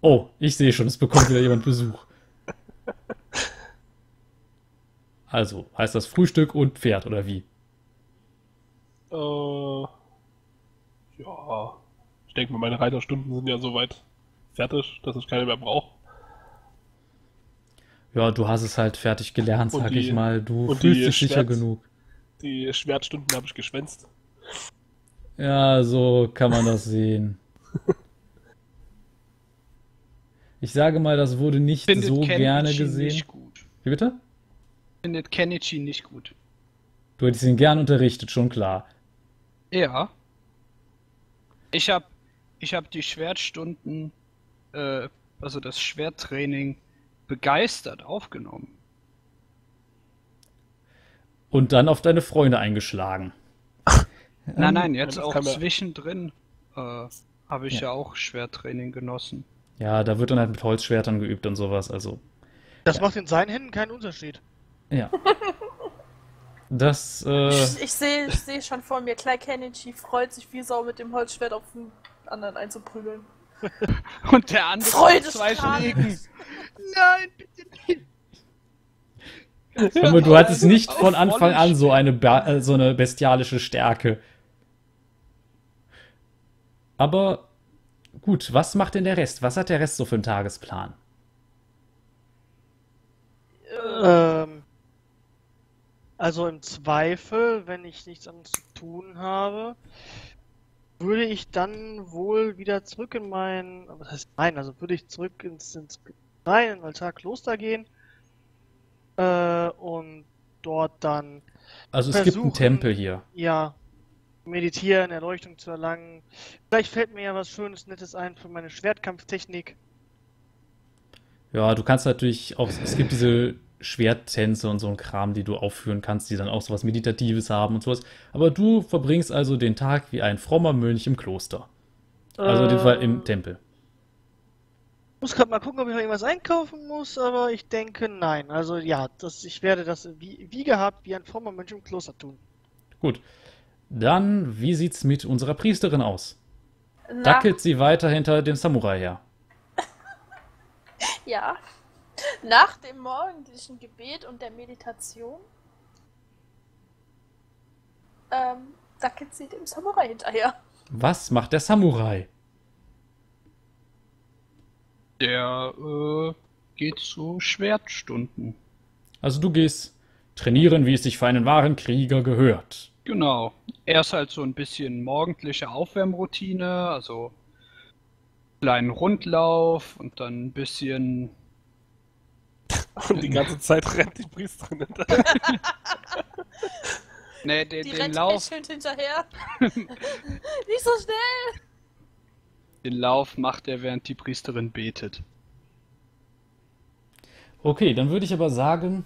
Oh, ich sehe schon, es bekommt wieder jemand Besuch. Also, heißt das Frühstück und Pferd oder wie? Äh, ja. Ich denke mal, meine Reiterstunden sind ja soweit fertig, dass ich keine mehr brauche. Ja, du hast es halt fertig gelernt, Und sag die- ich mal. Du fühlst dich sicher genug. Die Schwertstunden habe ich geschwänzt. Ja, so kann man das sehen. Ich sage mal, das wurde nicht Findet so Kenichi gerne gesehen. nicht gut. Wie bitte? Findet Kenichi nicht gut. Du hättest ihn gern unterrichtet, schon klar. Ja. Ich hab, ich hab die Schwertstunden, äh, also das Schwerttraining, begeistert aufgenommen. Und dann auf deine Freunde eingeschlagen. Nein, nein, jetzt auch zwischendrin äh, habe ich Ja. ja. auch Schwerttraining genossen. Ja, da wird dann halt mit Holzschwertern geübt und sowas, also. Das macht in seinen Händen keinen Unterschied. Ja. Das, äh, Ich, ich sehe ich seh schon vor mir, Klein Kenichi freut sich wie Sau mit dem Holzschwert auf den anderen einzuprügeln. Und der andere Freude zwei. Schlägen. Nein, bitte nicht. Aber du hattest nicht von Anfang an so eine, äh, so eine bestialische Stärke. Aber gut, was macht denn der Rest? Was hat der Rest so für einen Tagesplan? Ähm, also im Zweifel, wenn ich nichts anderes zu tun habe, würde ich dann wohl wieder zurück in mein, was heißt nein, also würde ich zurück ins, ins nein, in Altar Kloster gehen äh, und dort dann Also es gibt einen Tempel hier. ja meditieren, Erleuchtung zu erlangen. Vielleicht fällt mir ja was Schönes, Nettes ein für meine Schwertkampftechnik. Ja, du kannst natürlich auch, es gibt diese Schwerttänze und so ein Kram, die du aufführen kannst, die dann auch sowas Meditatives haben und sowas. Aber du verbringst also den Tag wie ein frommer Mönch im Kloster. Also in dem Fall im Äh, Tempel. Muss gerade mal gucken, ob ich noch irgendwas einkaufen muss, aber ich denke nein. Also ja, das, ich werde das wie, wie gehabt, wie ein frommer Mensch im Kloster tun. Gut. Dann, wie sieht's mit unserer Priesterin aus? Nach, Dackelt sie weiter hinter dem Samurai her? ja. Nach dem morgendlichen Gebet und der Meditation ähm, dackelt sie dem Samurai hinterher. Was macht der Samurai? Der äh, geht zu Schwertstunden. Also du gehst trainieren, wie es sich für einen wahren Krieger gehört. Genau. Erst halt so ein bisschen morgendliche Aufwärmroutine, also kleinen Rundlauf und dann ein bisschen. Und die ganze Zeit rennt die Priesterin hinterher. Ne, den, Die den rennt Lauf, lächelnd hinterher. Nicht so schnell! Den Lauf macht er, während die Priesterin betet. Okay, dann würde ich aber sagen,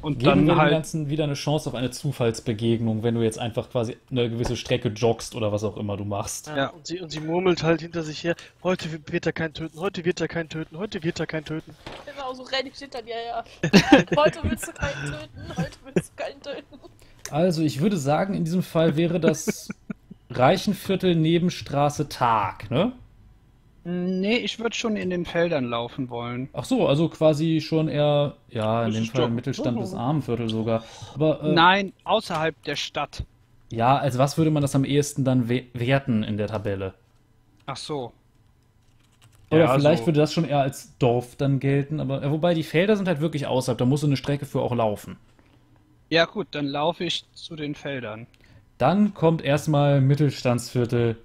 Und geben wir dann dem halt. Ganzen wieder eine Chance auf eine Zufallsbegegnung, wenn du jetzt einfach quasi eine gewisse Strecke joggst oder was auch immer du machst. Ja. Und, sie, und sie murmelt halt hinter sich her, heute wird er kein töten, heute wird er kein töten, heute wird er kein töten. Genau, so renn ich hinter dir her. Heute willst du keinen töten, heute willst du keinen töten. Also ich würde sagen, in diesem Fall wäre das Reichenviertel Nebenstraße Tag, ne? Nee, ich würde schon in den Feldern laufen wollen. Ach so, also quasi schon eher, ja, in Das dem Fall doch- Mittelstand bis Armenviertel sogar. Aber äh, Nein, außerhalb der Stadt. ja, als was würde man das am ehesten dann we werten in der Tabelle? Ach so. Oder Ja, vielleicht so. würde das schon eher als Dorf dann gelten, aber äh, wobei die Felder sind halt wirklich außerhalb, da musst du eine Strecke für auch laufen. Ja, gut, dann laufe ich zu den Feldern. Dann kommt erstmal Mittelstandsviertel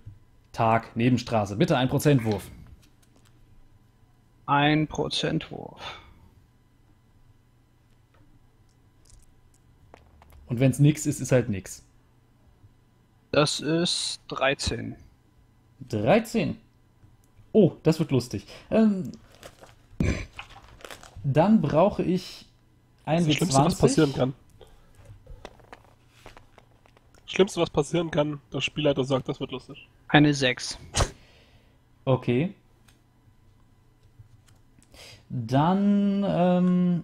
Tag Nebenstraße. Bitte ein Prozentwurf. Ein Prozentwurf. Und wenn es nix ist, ist halt nix. Das ist 13. 13. Oh, das wird lustig. Ähm, dann brauche ich ein Das Schlimmste, was passieren W20. kann. Schlimmste, was passieren kann, der Spielleiter sagt, das wird lustig. Eine 6. Okay. Dann, ähm,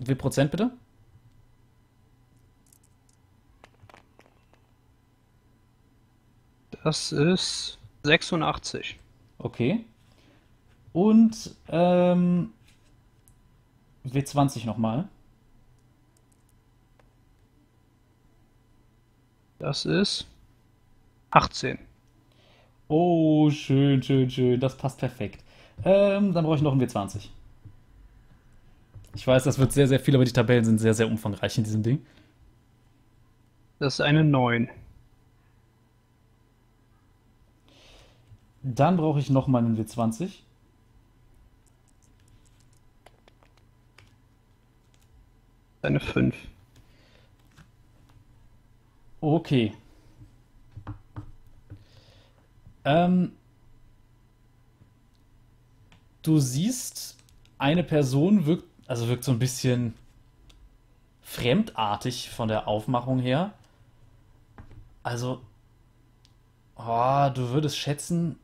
wie Prozent bitte? Das ist 86. Okay. Und, ähm, W20 nochmal. Das ist 18. Oh, schön, schön, schön. Das passt perfekt. Ähm, dann brauche ich noch ein W20. Ich weiß, das wird sehr, sehr viel, aber die Tabellen sind sehr, sehr umfangreich in diesem Ding. Das ist eine 9. Dann brauche ich noch mal einen W20. Eine 5. Okay. Ähm, du siehst, eine Person wirkt, also wirkt so ein bisschen fremdartig von der Aufmachung her. Also, oh, du würdest schätzen,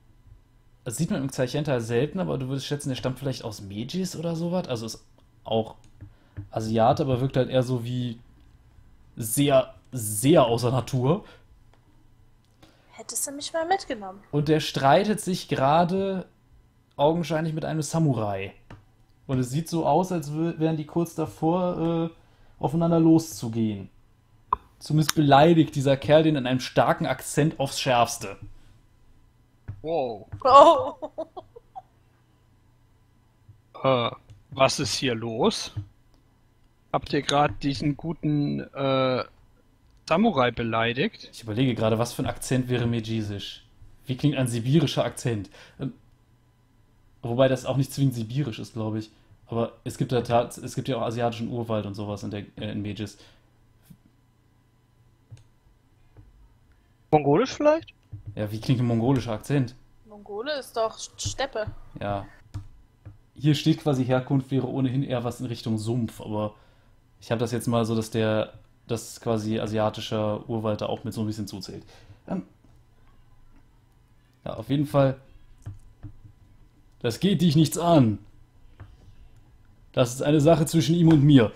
das sieht man im Zeichenter selten, aber du würdest schätzen, der stammt vielleicht aus Megis oder sowas. Also ist auch Asiate, aber wirkt halt eher so wie sehr, sehr außer Natur. Hättest du mich mal mitgenommen. Und der streitet sich gerade augenscheinlich mit einem Samurai. Und es sieht so aus, als wären die kurz davor, äh, aufeinander loszugehen. Zumindest beleidigt dieser Kerl den in einem starken Akzent aufs Schärfste. Wow. Oh. Äh, was ist hier los? Habt ihr gerade diesen guten äh, Samurai beleidigt? Ich überlege gerade, was für ein Akzent wäre Mejisisch? Wie klingt ein sibirischer Akzent? Ähm, wobei das auch nicht zwingend sibirisch ist, glaube ich. Aber es gibt ja, tat- es gibt ja auch asiatischen Urwald und sowas in, der, äh, in Mejis. Mongolisch vielleicht? Ja, wie klingt ein mongolischer Akzent? Mongole ist doch Steppe. Ja. Hier steht quasi Herkunft wäre ohnehin eher was in Richtung Sumpf, aber ich habe das jetzt mal so, dass der, dass quasi asiatischer Urwald da auch mit so ein bisschen zuzählt. Ähm, ja, auf jeden Fall Das geht dich nichts an. Das ist eine Sache zwischen ihm und mir.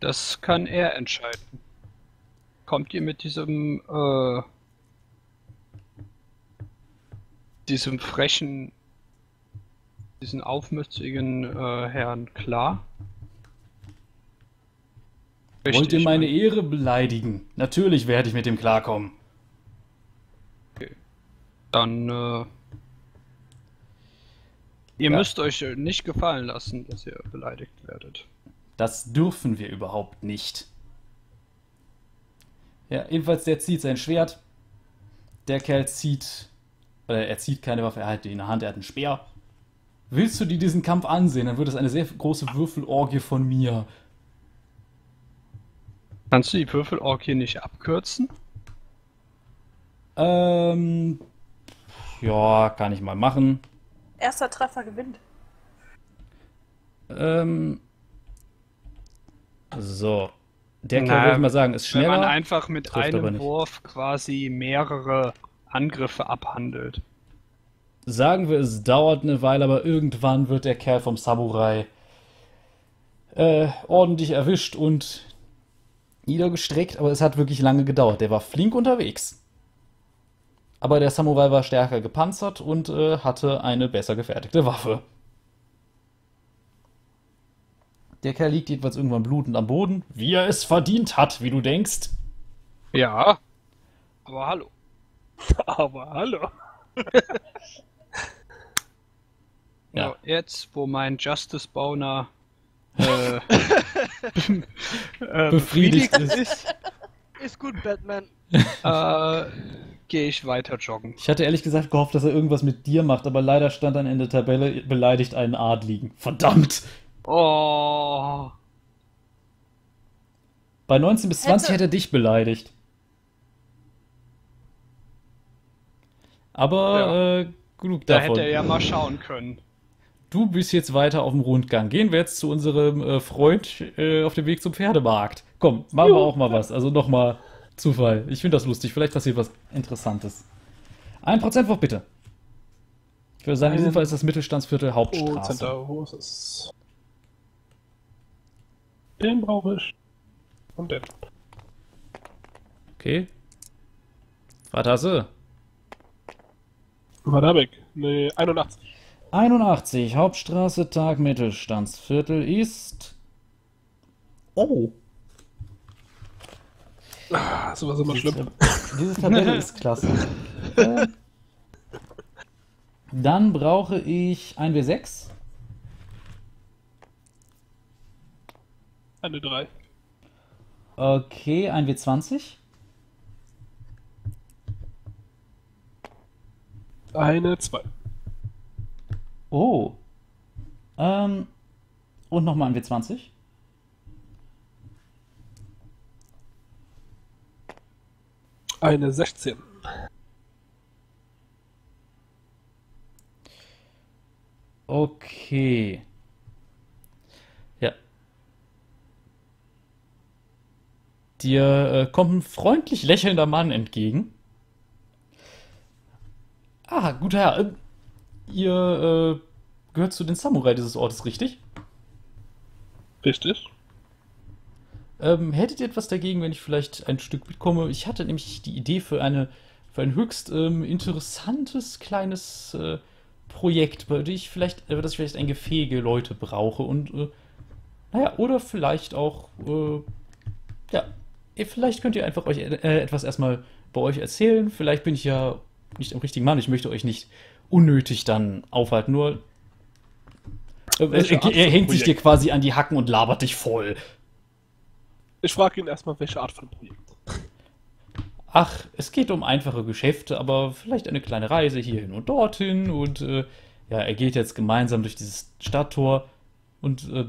Das kann er entscheiden. Kommt ihr mit diesem, äh, diesem frechen, diesen aufmützigen äh, Herrn klar? Wollt ihr Richtig, meine Mann. Ehre beleidigen? Natürlich werde ich mit dem klarkommen. Dann, äh, ihr Ja. müsst euch nicht gefallen lassen, dass ihr beleidigt werdet. Das dürfen wir überhaupt nicht. Ja, jedenfalls, der zieht sein Schwert. Der Kerl zieht. Oder er zieht keine Waffe, er hat die in der Hand, er hat einen Speer. Willst du dir diesen Kampf ansehen, dann wird es eine sehr große Würfelorgie von mir. Kannst du die Würfelorgie nicht abkürzen? Ähm. Ja, kann ich mal machen. Erster Treffer gewinnt. Ähm. So. Der Kerl, Na, würde ich mal sagen, ist Wenn man schneller. einfach mit einem. Wurf quasi mehrere Angriffe abhandelt. Sagen wir, es dauert eine Weile, aber irgendwann wird der Kerl vom Samurai äh, ordentlich erwischt und niedergestreckt, aber es hat wirklich lange gedauert. Der war flink unterwegs. Aber der Samurai war stärker gepanzert und äh, hatte eine besser gefertigte Waffe. Der Kerl liegt jedenfalls irgendwann blutend am Boden, wie er es verdient hat, wie du denkst. Ja. Aber hallo. Aber hallo. Ja. So, jetzt, wo mein Justice äh, äh, Befriedigt ist. ist, Ist gut, Batman. äh, gehe ich weiter joggen. Ich hatte ehrlich gesagt gehofft, dass er irgendwas mit dir macht, aber leider stand dann in der Tabelle beleidigt einen Adligen. Verdammt! Oh. Bei 19 bis 20 Hätte- hätte er dich beleidigt. Aber äh, genug Da davon. hätte er ja mal schauen können. Du bist jetzt weiter auf dem Rundgang. Gehen wir jetzt zu unserem äh, Freund äh, auf dem Weg zum Pferdemarkt. Komm, machen wir auch mal was. Also nochmal Zufall. Ich finde das lustig. Vielleicht passiert was Interessantes. Ein Prozentwurf bitte. Ich würde sagen, in diesem Fall ist das Mittelstandsviertel Hauptstraße. Es? Den brauche ich. Und den. Okay. Was hast du? War da weg? Nee, 81. 81, Hauptstraße, Tag, Mittelstandsviertel ist. Oh, Ah, sowas immer schlimm. diese Tabelle ist klasse. Äh, dann brauche ich ein W6. Eine 3. Okay, ein W20. Eine 2. Oh. Ähm, und nochmal ein W20. Eine 16. Okay. Ja. Dir äh, kommt ein freundlich lächelnder Mann entgegen. Ah, guter Herr. Ihr äh, gehört zu den Samurai dieses Ortes, richtig? Richtig. Ähm, hättet ihr etwas dagegen, wenn ich vielleicht ein Stück mitkomme? Ich hatte nämlich die Idee für eine für ein höchst ähm, interessantes kleines äh, Projekt, bei dem ich vielleicht, äh, dass ich vielleicht ein Gefäge Leute brauche und äh, naja, oder vielleicht auch äh, ja, vielleicht könnt ihr einfach euch äh, etwas erstmal bei euch erzählen. Vielleicht bin ich ja nicht am richtigen Mann. Ich möchte euch nicht unnötig dann aufhalten. Nur äh, Welche er, hängt sich dir quasi an die Hacken und labert dich voll. Ich frage ihn erstmal, welche Art von Projekt. Ach, es geht um einfache Geschäfte, aber vielleicht eine kleine Reise hierhin und dorthin. Und äh, ja, er geht jetzt gemeinsam durch dieses Stadttor. Und äh,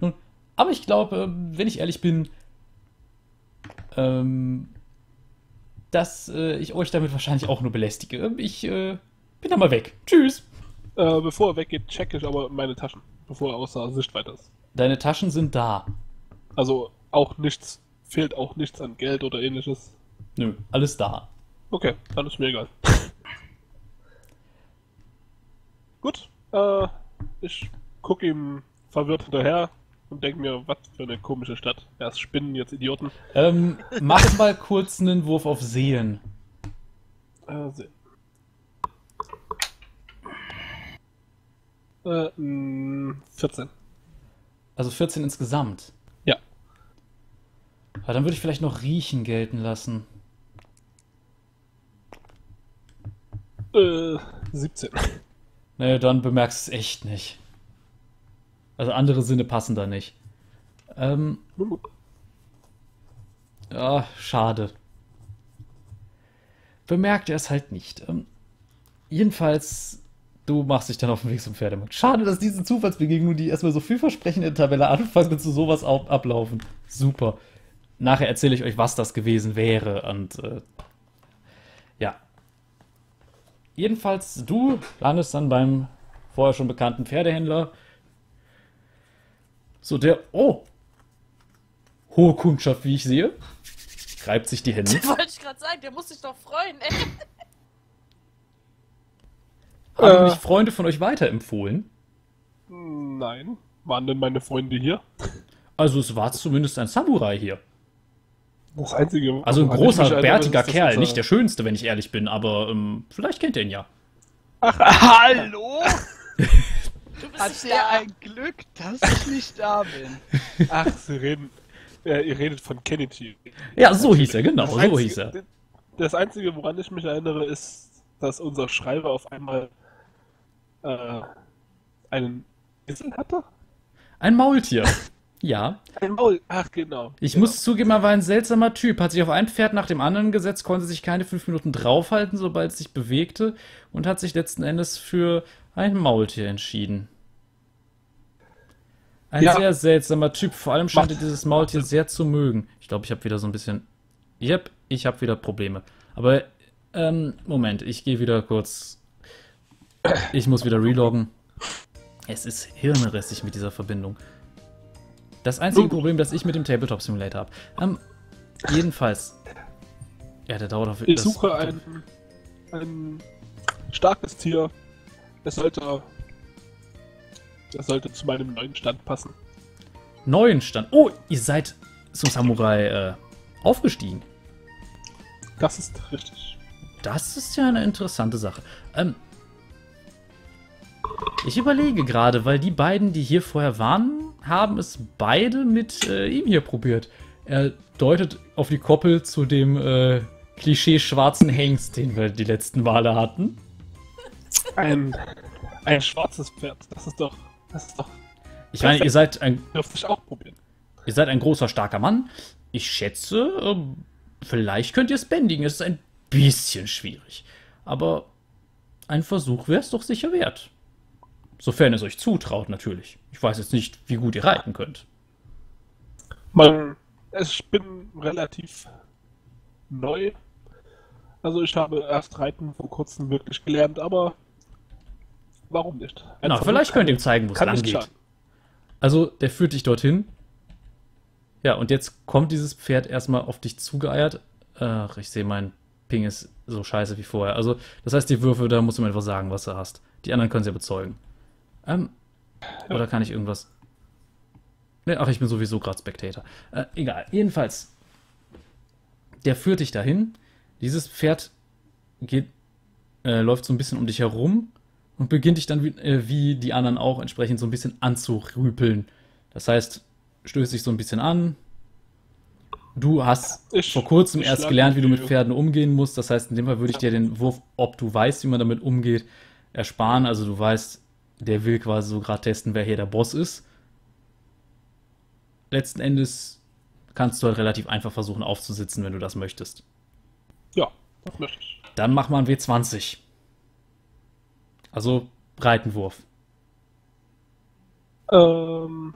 nun, aber ich glaube, äh, wenn ich ehrlich bin, ähm, dass äh, ich euch damit wahrscheinlich auch nur belästige. Ähm, Ich äh, bin dann mal weg. Tschüss. Äh, bevor er weggeht, checke ich aber meine Taschen, bevor er außer Sichtweite ist. Deine Taschen sind da. Also auch nichts, fehlt auch nichts an Geld oder ähnliches. Nö, alles da. Okay, dann ist mir egal. Äh, ich gucke ihm verwirrt hinterher und denke mir, was für eine komische Stadt. Erst Spinnen, jetzt Idioten. Ähm, mach mal kurz einen Wurf auf Sehen. Äh, sehen. Äh, mh, 14. Also 14 insgesamt. Ja. Aber dann würde ich vielleicht noch riechen gelten lassen. Äh, 17. Nee, dann bemerkst du es echt nicht. Also andere Sinne passen da nicht. Ähm, ja, schade. Bemerkt er es halt nicht. Ähm, jedenfalls, du machst dich dann auf den Weg zum Pferdemarkt. Schade, dass diese Zufallsbegegnungen, die erstmal so vielversprechend in der Tabelle anfangen, zu sowas au- ablaufen. Super. Nachher erzähle ich euch, was das gewesen wäre. Und äh, ja. Jedenfalls, du landest dann beim vorher schon bekannten Pferdehändler. So, der, oh, hohe Kundschaft, wie ich sehe, reibt sich die Hände. Wollte ich gerade sagen, der muss sich doch freuen, ey. Haben Äh. mich Freunde von euch weiterempfohlen? Nein. Waren denn meine Freunde hier? Also es war zumindest ein Samurai hier. Das einzige. Also ein großer, bärtiger dass Kerl. Nicht der schönste, wenn ich ehrlich bin, aber ähm, vielleicht kennt ihr ihn ja. Hallo? Du bist Hat nicht der da. ein Glück, dass ich nicht da bin? Ach, Sie reden. Äh, ihr redet von Kennedy. Ja, so hieß er, genau, Das so Einzige- hieß er. Das Einzige, woran ich mich erinnere, ist, dass unser Schreiber auf einmal äh, einen Esel hatte? Ein Maultier. Ja, Ein Maul. Ach, genau. ich genau. muss zugeben, er war ein seltsamer Typ. Hat sich auf ein Pferd nach dem anderen gesetzt, konnte sich keine fünf Minuten draufhalten, sobald es sich bewegte und hat sich letzten Endes für ein Maultier entschieden. Ein Ja. sehr seltsamer Typ. Vor allem scheint er dieses Maultier sehr zu mögen. Ich glaube, ich habe wieder so ein bisschen. Yep, ich habe wieder Probleme. Aber, ähm, Moment, ich gehe wieder kurz. Ich muss wieder reloggen. Es ist hirnrissig mit dieser Verbindung. Das einzige. Problem, das ich mit dem Tabletop Simulator habe. Ähm, jedenfalls. Ja, der dauert auf Ich das- suche ein, ein starkes Tier. Es sollte. Es sollte zu meinem neuen Stand passen. neuen Stand. Oh, ihr seid zum Samurai äh, aufgestiegen. Das ist richtig. Das ist ja eine interessante Sache. Ähm, ich überlege gerade, weil die beiden, die hier vorher waren, haben es beide mit äh, ihm hier probiert. Er deutet auf die Koppel zu dem äh, Klischee schwarzen Hengst, den wir die letzten Male hatten. Ein, ein schwarzes Pferd. Das ist doch. Das ist doch. Ich meine, ihr seid ein, Dürfte ich auch probieren. ihr seid ein großer, starker Mann. Ich schätze, ähm, vielleicht könnt ihr es bändigen. Es ist ein bisschen schwierig. Aber ein Versuch wäre es doch sicher wert. Sofern es euch zutraut, natürlich. Ich weiß jetzt nicht, wie gut ihr reiten könnt. Man, es- ich bin relativ neu. Also ich habe erst Reiten vor kurzem wirklich gelernt, aber warum nicht? Ein Na, vielleicht könnt ihr ihm zeigen, wo es lang geht. schaden. Also, der führt dich dorthin. Ja, und jetzt kommt dieses Pferd erstmal auf dich zugeeiert. Ach, ich sehe, mein Ping ist so scheiße wie vorher. Also, das heißt, die Würfe, da musst du mir einfach sagen, was du hast. Die anderen können es ja bezeugen. Ähm, oder kann ich irgendwas. Ne, ach, ich bin sowieso gerade Spectator. Äh, egal. Jedenfalls, der führt dich dahin. Dieses Pferd geht, äh, läuft so ein bisschen um dich herum und beginnt dich dann wie, äh, wie die anderen auch entsprechend so ein bisschen anzurüpeln. Das heißt, stößt dich so ein bisschen an. Du hast Ich- vor kurzem erst gelernt, wie du mit Pferden umgehen musst. Das heißt, in dem Fall würde ich dir den Wurf, ob du weißt, wie man damit umgeht, ersparen. Also du weißt, der will quasi so gerade testen, wer hier der Boss ist. Letzten Endes kannst du halt relativ einfach versuchen aufzusitzen, wenn du das möchtest. Ja, das möchte ich. Dann mach mal einen W20. Also Breitenwurf. Ähm,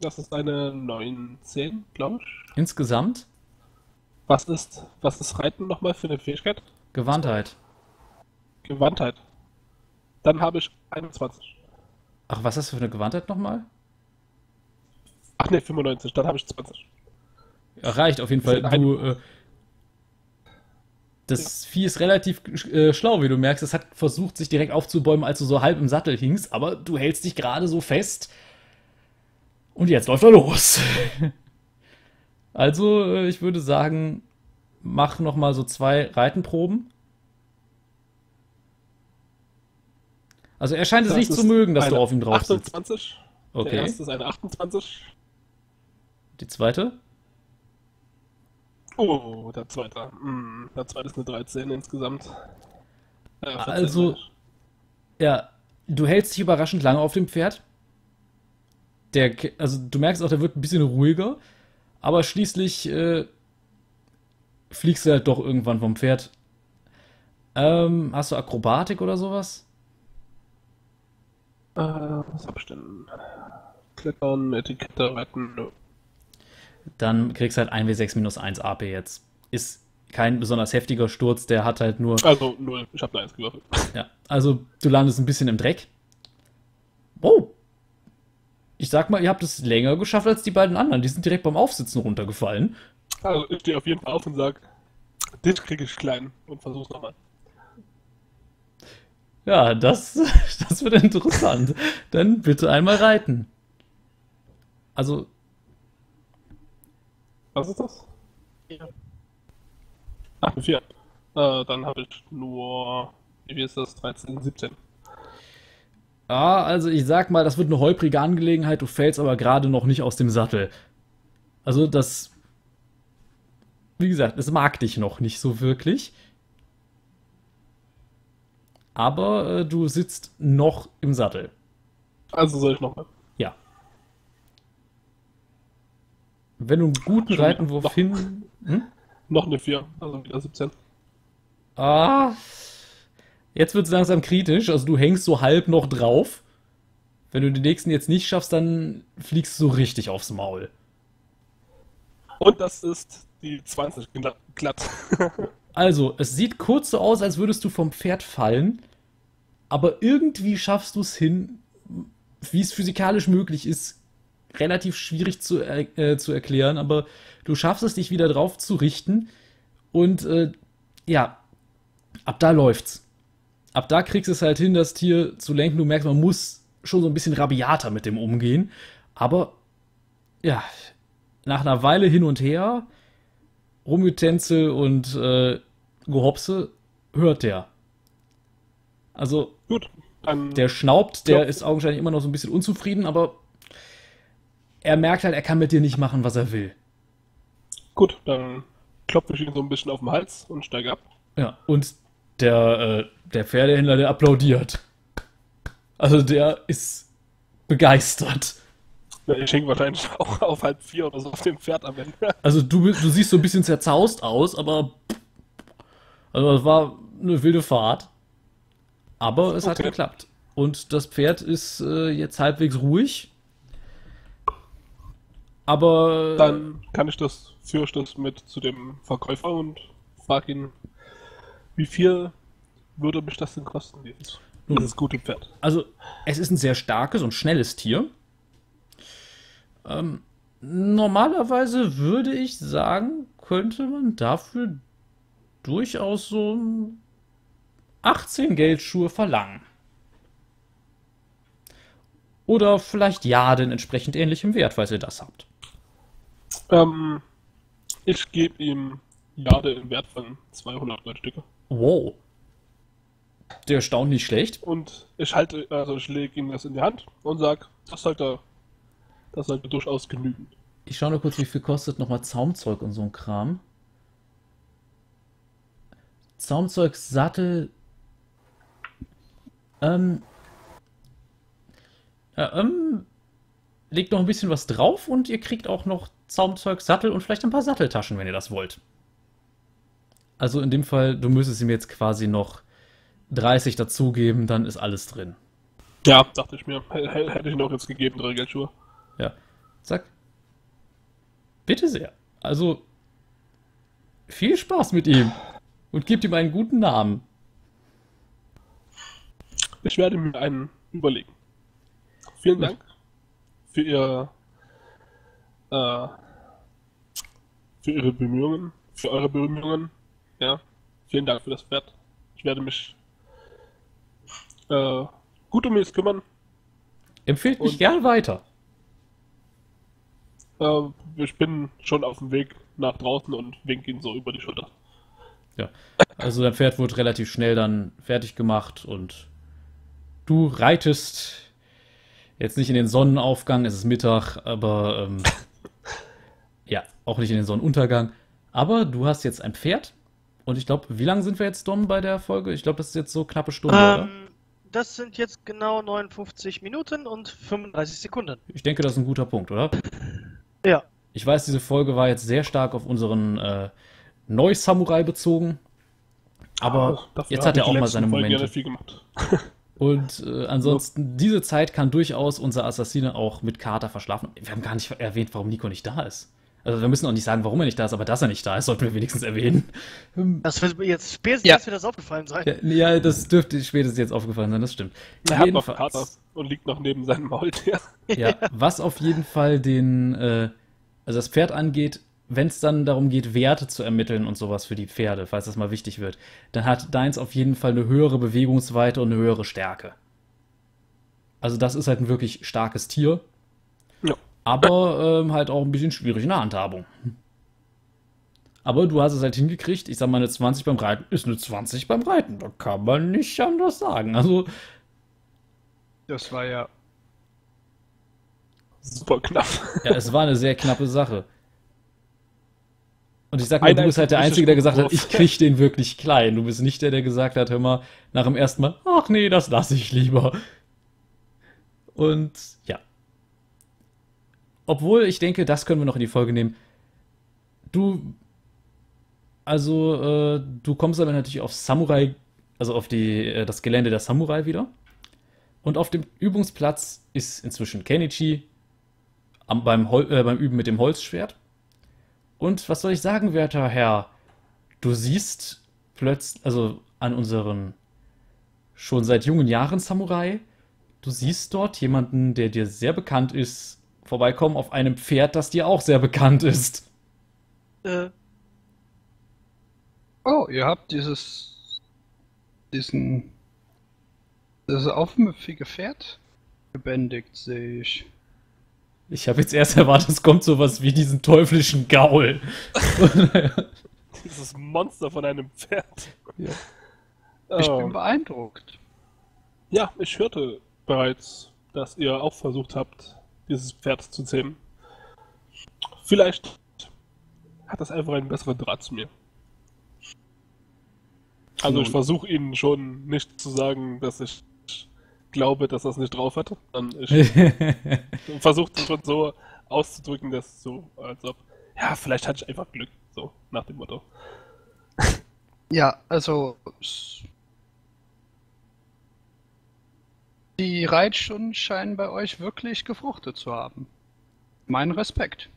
das ist eine 19, glaube ich. Insgesamt Was ist, was ist Reiten nochmal für eine Fähigkeit? Gewandtheit. Gewandtheit. Dann habe ich 21. Ach, was hast du für eine Gewandtheit nochmal? Ach ne, 95. Dann habe ich 20. Reicht auf jeden Fall. Du, äh, Das Vieh ist relativ äh, schlau, wie du merkst. Es hat versucht, sich direkt aufzubäumen, als du so halb im Sattel hingst, aber du hältst dich gerade so fest. Und jetzt läuft er los. also, äh, ich würde sagen, mach noch mal so zwei Reitenproben. Also er scheint es Das nicht zu mögen, dass du auf ihm drauf sitzt. 28. Okay. Der erste ist eine 28. Die zweite? Oh, der zweite. Hm, der zweite ist eine 13 insgesamt. Ja, 14 Also-. Ja, du hältst dich überraschend lange auf dem Pferd. Der, also du merkst auch, der wird ein bisschen ruhiger, aber schließlich äh, fliegst du halt doch irgendwann vom Pferd. Ähm, hast du Akrobatik oder sowas? Äh, was hab ich denn? Klettern, Etikette, retten. nö. Dann kriegst du halt 1w6 minus 1 AP jetzt. Ist kein besonders heftiger Sturz, der hat halt nur. Also 0. Ich hab eine 1 gewürfelt. Ja, also du landest ein bisschen im Dreck. Oh. Ich sag mal, ihr habt es länger geschafft als die beiden anderen. Die sind direkt beim Aufsitzen runtergefallen. Also ich stehe auf jeden Fall auf und sag, dich krieg ich klein und versuch's nochmal. Ja, das, das wird interessant. Dann bitte einmal reiten. Also, Was ist das? Ja. Ach, 4. Äh, dann habe ich nur, wie ist das, 13, 17. ja, also ich sag mal, das wird eine holprige Angelegenheit. Du fällst aber gerade noch nicht aus dem Sattel. Also das, wie gesagt, es mag dich noch nicht so wirklich. Aber äh, du sitzt noch im Sattel. Also soll ich nochmal. Ja. Wenn du einen guten Schon. Reitenwurf Noch. hin. Hm? Noch eine 4, also wieder 17. Ah. Jetzt wird es langsam kritisch. Also du hängst so halb noch drauf. Wenn du den nächsten jetzt nicht schaffst, dann fliegst du so richtig aufs Maul. Und das ist die 20 gla- glatt. Also, es sieht kurz so aus, als würdest du vom Pferd fallen, aber irgendwie schaffst du es hin, wie es physikalisch möglich ist, relativ schwierig zu, er äh, zu erklären, aber du schaffst es, dich wieder drauf zu richten und äh, ja, ab da läuft's. Ab da kriegst du es halt hin, das Tier zu lenken. Du merkst, man muss schon so ein bisschen rabiater mit dem umgehen, aber ja, nach einer Weile hin und her Rumgetänzel und äh, Gehopse hört der. Also, Gut, dann der schnaubt, der Ja. ist augenscheinlich immer noch so ein bisschen unzufrieden, aber er merkt halt, er kann mit dir nicht machen, was er will. gut, dann klopfe ich ihn so ein bisschen auf den Hals und steige ab. Ja, und der, äh, der Pferdehändler, der applaudiert. Also, der ist begeistert. Ja, Ich hing wahrscheinlich auch auf halb vier oder so auf dem Pferd am Ende. Also, du, du siehst so ein bisschen zerzaust aus, aber. Also, es war eine wilde Fahrt. Aber es hat Okay. geklappt. Und das Pferd ist äh, jetzt halbwegs ruhig. Aber. Dann kann ich das, führe ich das mit zu dem Verkäufer und frage ihn, wie viel würde mich das denn kosten, dieses, Nun. dieses gute Pferd? Also, es ist ein sehr starkes und schnelles Tier. Ähm, normalerweise würde ich sagen, könnte man dafür durchaus so 18 Geldschuhe verlangen. Oder vielleicht ja, den entsprechend ähnlichem Wert, falls ihr das habt. Ähm, ich gebe ihm Jade im Wert von 200 Goldstücke. Wow. Der staunt nicht schlecht. Und ich halte, also ich lege ihm das in die Hand und sage, das sollte, das sollte durchaus genügen. Ich schaue nur kurz, wie viel kostet nochmal Zaumzeug und so ein Kram. Zaumzeug, Sattel. Ähm. Ja, ähm. Legt noch ein bisschen was drauf und ihr kriegt auch noch Zaumzeug, Sattel und vielleicht ein paar Satteltaschen, wenn ihr das wollt. Also in dem Fall, du müsstest ihm jetzt quasi noch 30 dazugeben, dann ist alles drin. Ja, dachte ich mir. Hätte ich auch jetzt gegeben, drei Geldschuhe. Ja. Zack. Bitte sehr. Also, viel Spaß mit ihm. Und gebt ihm einen guten Namen. Ich werde mir einen überlegen. Vielen Dank für Ihr, äh, für Ihre Bemühungen, für eure Bemühungen. Ja, vielen Dank für das Pferd. Ich werde mich äh, gut um ihn kümmern. Empfehlt mich Und- gern weiter. Äh, ich bin schon auf dem Weg nach draußen und wink ihn so über die Schulter. Ja. Also dein Pferd wurde relativ schnell dann fertig gemacht und du reitest jetzt nicht in den Sonnenaufgang, es ist Mittag, aber ähm, ja, auch nicht in den Sonnenuntergang. Aber du hast jetzt ein Pferd und ich glaube, wie lange sind wir jetzt, Dom, bei der Folge? Ich glaube, das ist jetzt so knappe Stunde, oder? Ähm, das sind jetzt genau 59 Minuten und 35 Sekunden. Ich denke, das ist ein guter Punkt, oder? Ja. Ich weiß, diese Folge war jetzt sehr stark auf unseren äh, Neu-Samurai bezogen. Aber dafür jetzt hat er auch mal seine Folgen Momente. gerne viel gemacht. Und äh, ansonsten, diese Zeit kann durchaus unser Assassine auch mit Carter verschlafen. Wir haben gar nicht erwähnt, warum Nico nicht da ist. Also wir müssen auch nicht sagen, warum er nicht da ist, aber dass er nicht da ist, sollten wir wenigstens erwähnen. Ähm, Das wird mir jetzt spätestens Ja. jetzt wird das aufgefallen sein. Ja, ja, das dürfte spätestens jetzt aufgefallen sein, das stimmt. Er hat noch Kater und liegt noch neben seinem Maultier. Ja, was auf jeden Fall den, äh, also das Pferd angeht, wenn es dann darum geht, Werte zu ermitteln und sowas für die Pferde, falls das mal wichtig wird, dann hat deins auf jeden Fall eine höhere Bewegungsweite und eine höhere Stärke. Also das ist halt ein wirklich starkes Tier, Ja. aber ähm, halt auch ein bisschen schwierig in der Handhabung. Aber du hast es halt hingekriegt. Ich sag mal, eine 20 beim Reiten ist eine 20 beim Reiten. Da kann man nicht anders sagen. Also, Das war ja. Super knapp. Ja, es war eine sehr knappe Sache. Und ich sag mal, Ein du bist halt der Einzige, der gesagt hat, ich krieg den wirklich klein. Du bist nicht der, der gesagt hat, hör mal, nach dem ersten Mal, ach nee, das lasse ich lieber. Und ja. Obwohl, ich denke, das können wir noch in die Folge nehmen. Du, also, äh, du kommst aber natürlich auf Samurai, also auf die, äh, das Gelände der Samurai wieder. Und auf dem Übungsplatz ist inzwischen Kenichi am, beim, Hol äh, beim Üben mit dem Holzschwert. Und was soll ich sagen, werter Herr? Du siehst plötzlich, also an unseren schon seit jungen Jahren Samurai, du siehst dort jemanden, der dir sehr bekannt ist, vorbeikommen auf einem Pferd, das dir auch sehr bekannt ist. Äh, Oh, ihr habt dieses. diesen. dieses aufmüpfige Pferd gebändigt, sehe ich. Ich habe jetzt erst erwartet, es kommt sowas wie diesen teuflischen Gaul. Dieses Monster von einem Pferd. Ja. Ich Oh. bin beeindruckt. Ja, ich hörte bereits, dass ihr auch versucht habt, dieses Pferd zu zähmen. Vielleicht hat das einfach einen besseren Draht zu mir. Also ich versuche Ihnen schon nicht zu sagen, dass ich glaube, dass das nicht drauf hat. sondern Ich versuche es schon so auszudrücken, dass so, als ob, ja, vielleicht hatte ich einfach Glück, so nach dem Motto. Ja, also. Die Reitstunden scheinen bei euch wirklich gefruchtet zu haben. Mein Respekt.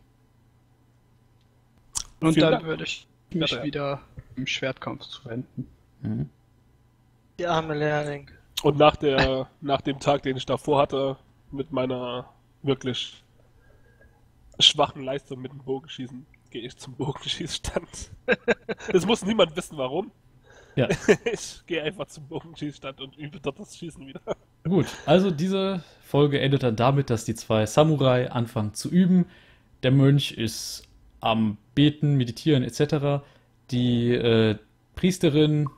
Und Vielen dann Dank. würde ich mich Ja, ja. wieder im Schwertkampf zuwenden. Mhm. der arme Lehrling. Und nach der, nach dem Tag, den ich davor hatte, mit meiner wirklich schwachen Leistung mit dem Bogenschießen, gehe ich zum Bogenschießstand. Es muss niemand wissen, warum. Ja. Ich gehe einfach zum Bogenschießstand und übe dort das Schießen wieder. Gut, also diese Folge endet dann damit, dass die zwei Samurai anfangen zu üben. Der Mönch ist am Beten, Meditieren etc. Die äh, Priesterin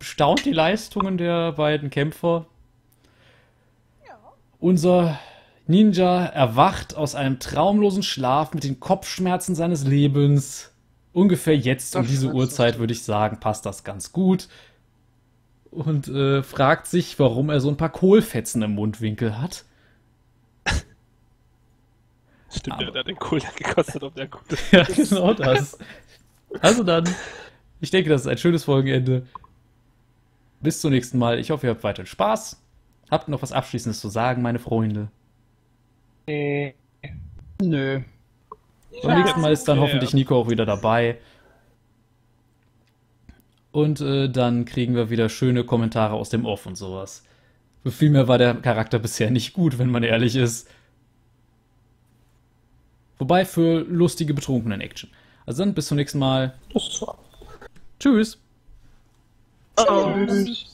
bestaunt die Leistungen der beiden Kämpfer. Ja. Unser Ninja erwacht aus einem traumlosen Schlaf mit den Kopfschmerzen seines Lebens. Ungefähr jetzt um diese. Uhrzeit würde ich sagen, passt das ganz gut. Und äh, fragt sich, warum er so ein paar Kohlfetzen im Mundwinkel hat. Stimmt, Aber- ja, der hat den Kohl gekostet, ob der gut ist. Ja, genau das. Also dann, ich denke, das ist ein schönes Folgenende. Bis zum nächsten Mal. Ich hoffe, ihr habt weiterhin Spaß. Habt noch was Abschließendes zu sagen, meine Freunde. Nee. Nö. Beim nächsten Mal ist dann hoffentlich. Nico auch wieder dabei. Und äh, dann kriegen wir wieder schöne Kommentare aus dem Off und sowas. Für viel mehr war der Charakter bisher nicht gut, wenn man ehrlich ist. Wobei für lustige betrunkenen Action. Also dann bis zum nächsten Mal. Tschüss. Oh. Tschüss.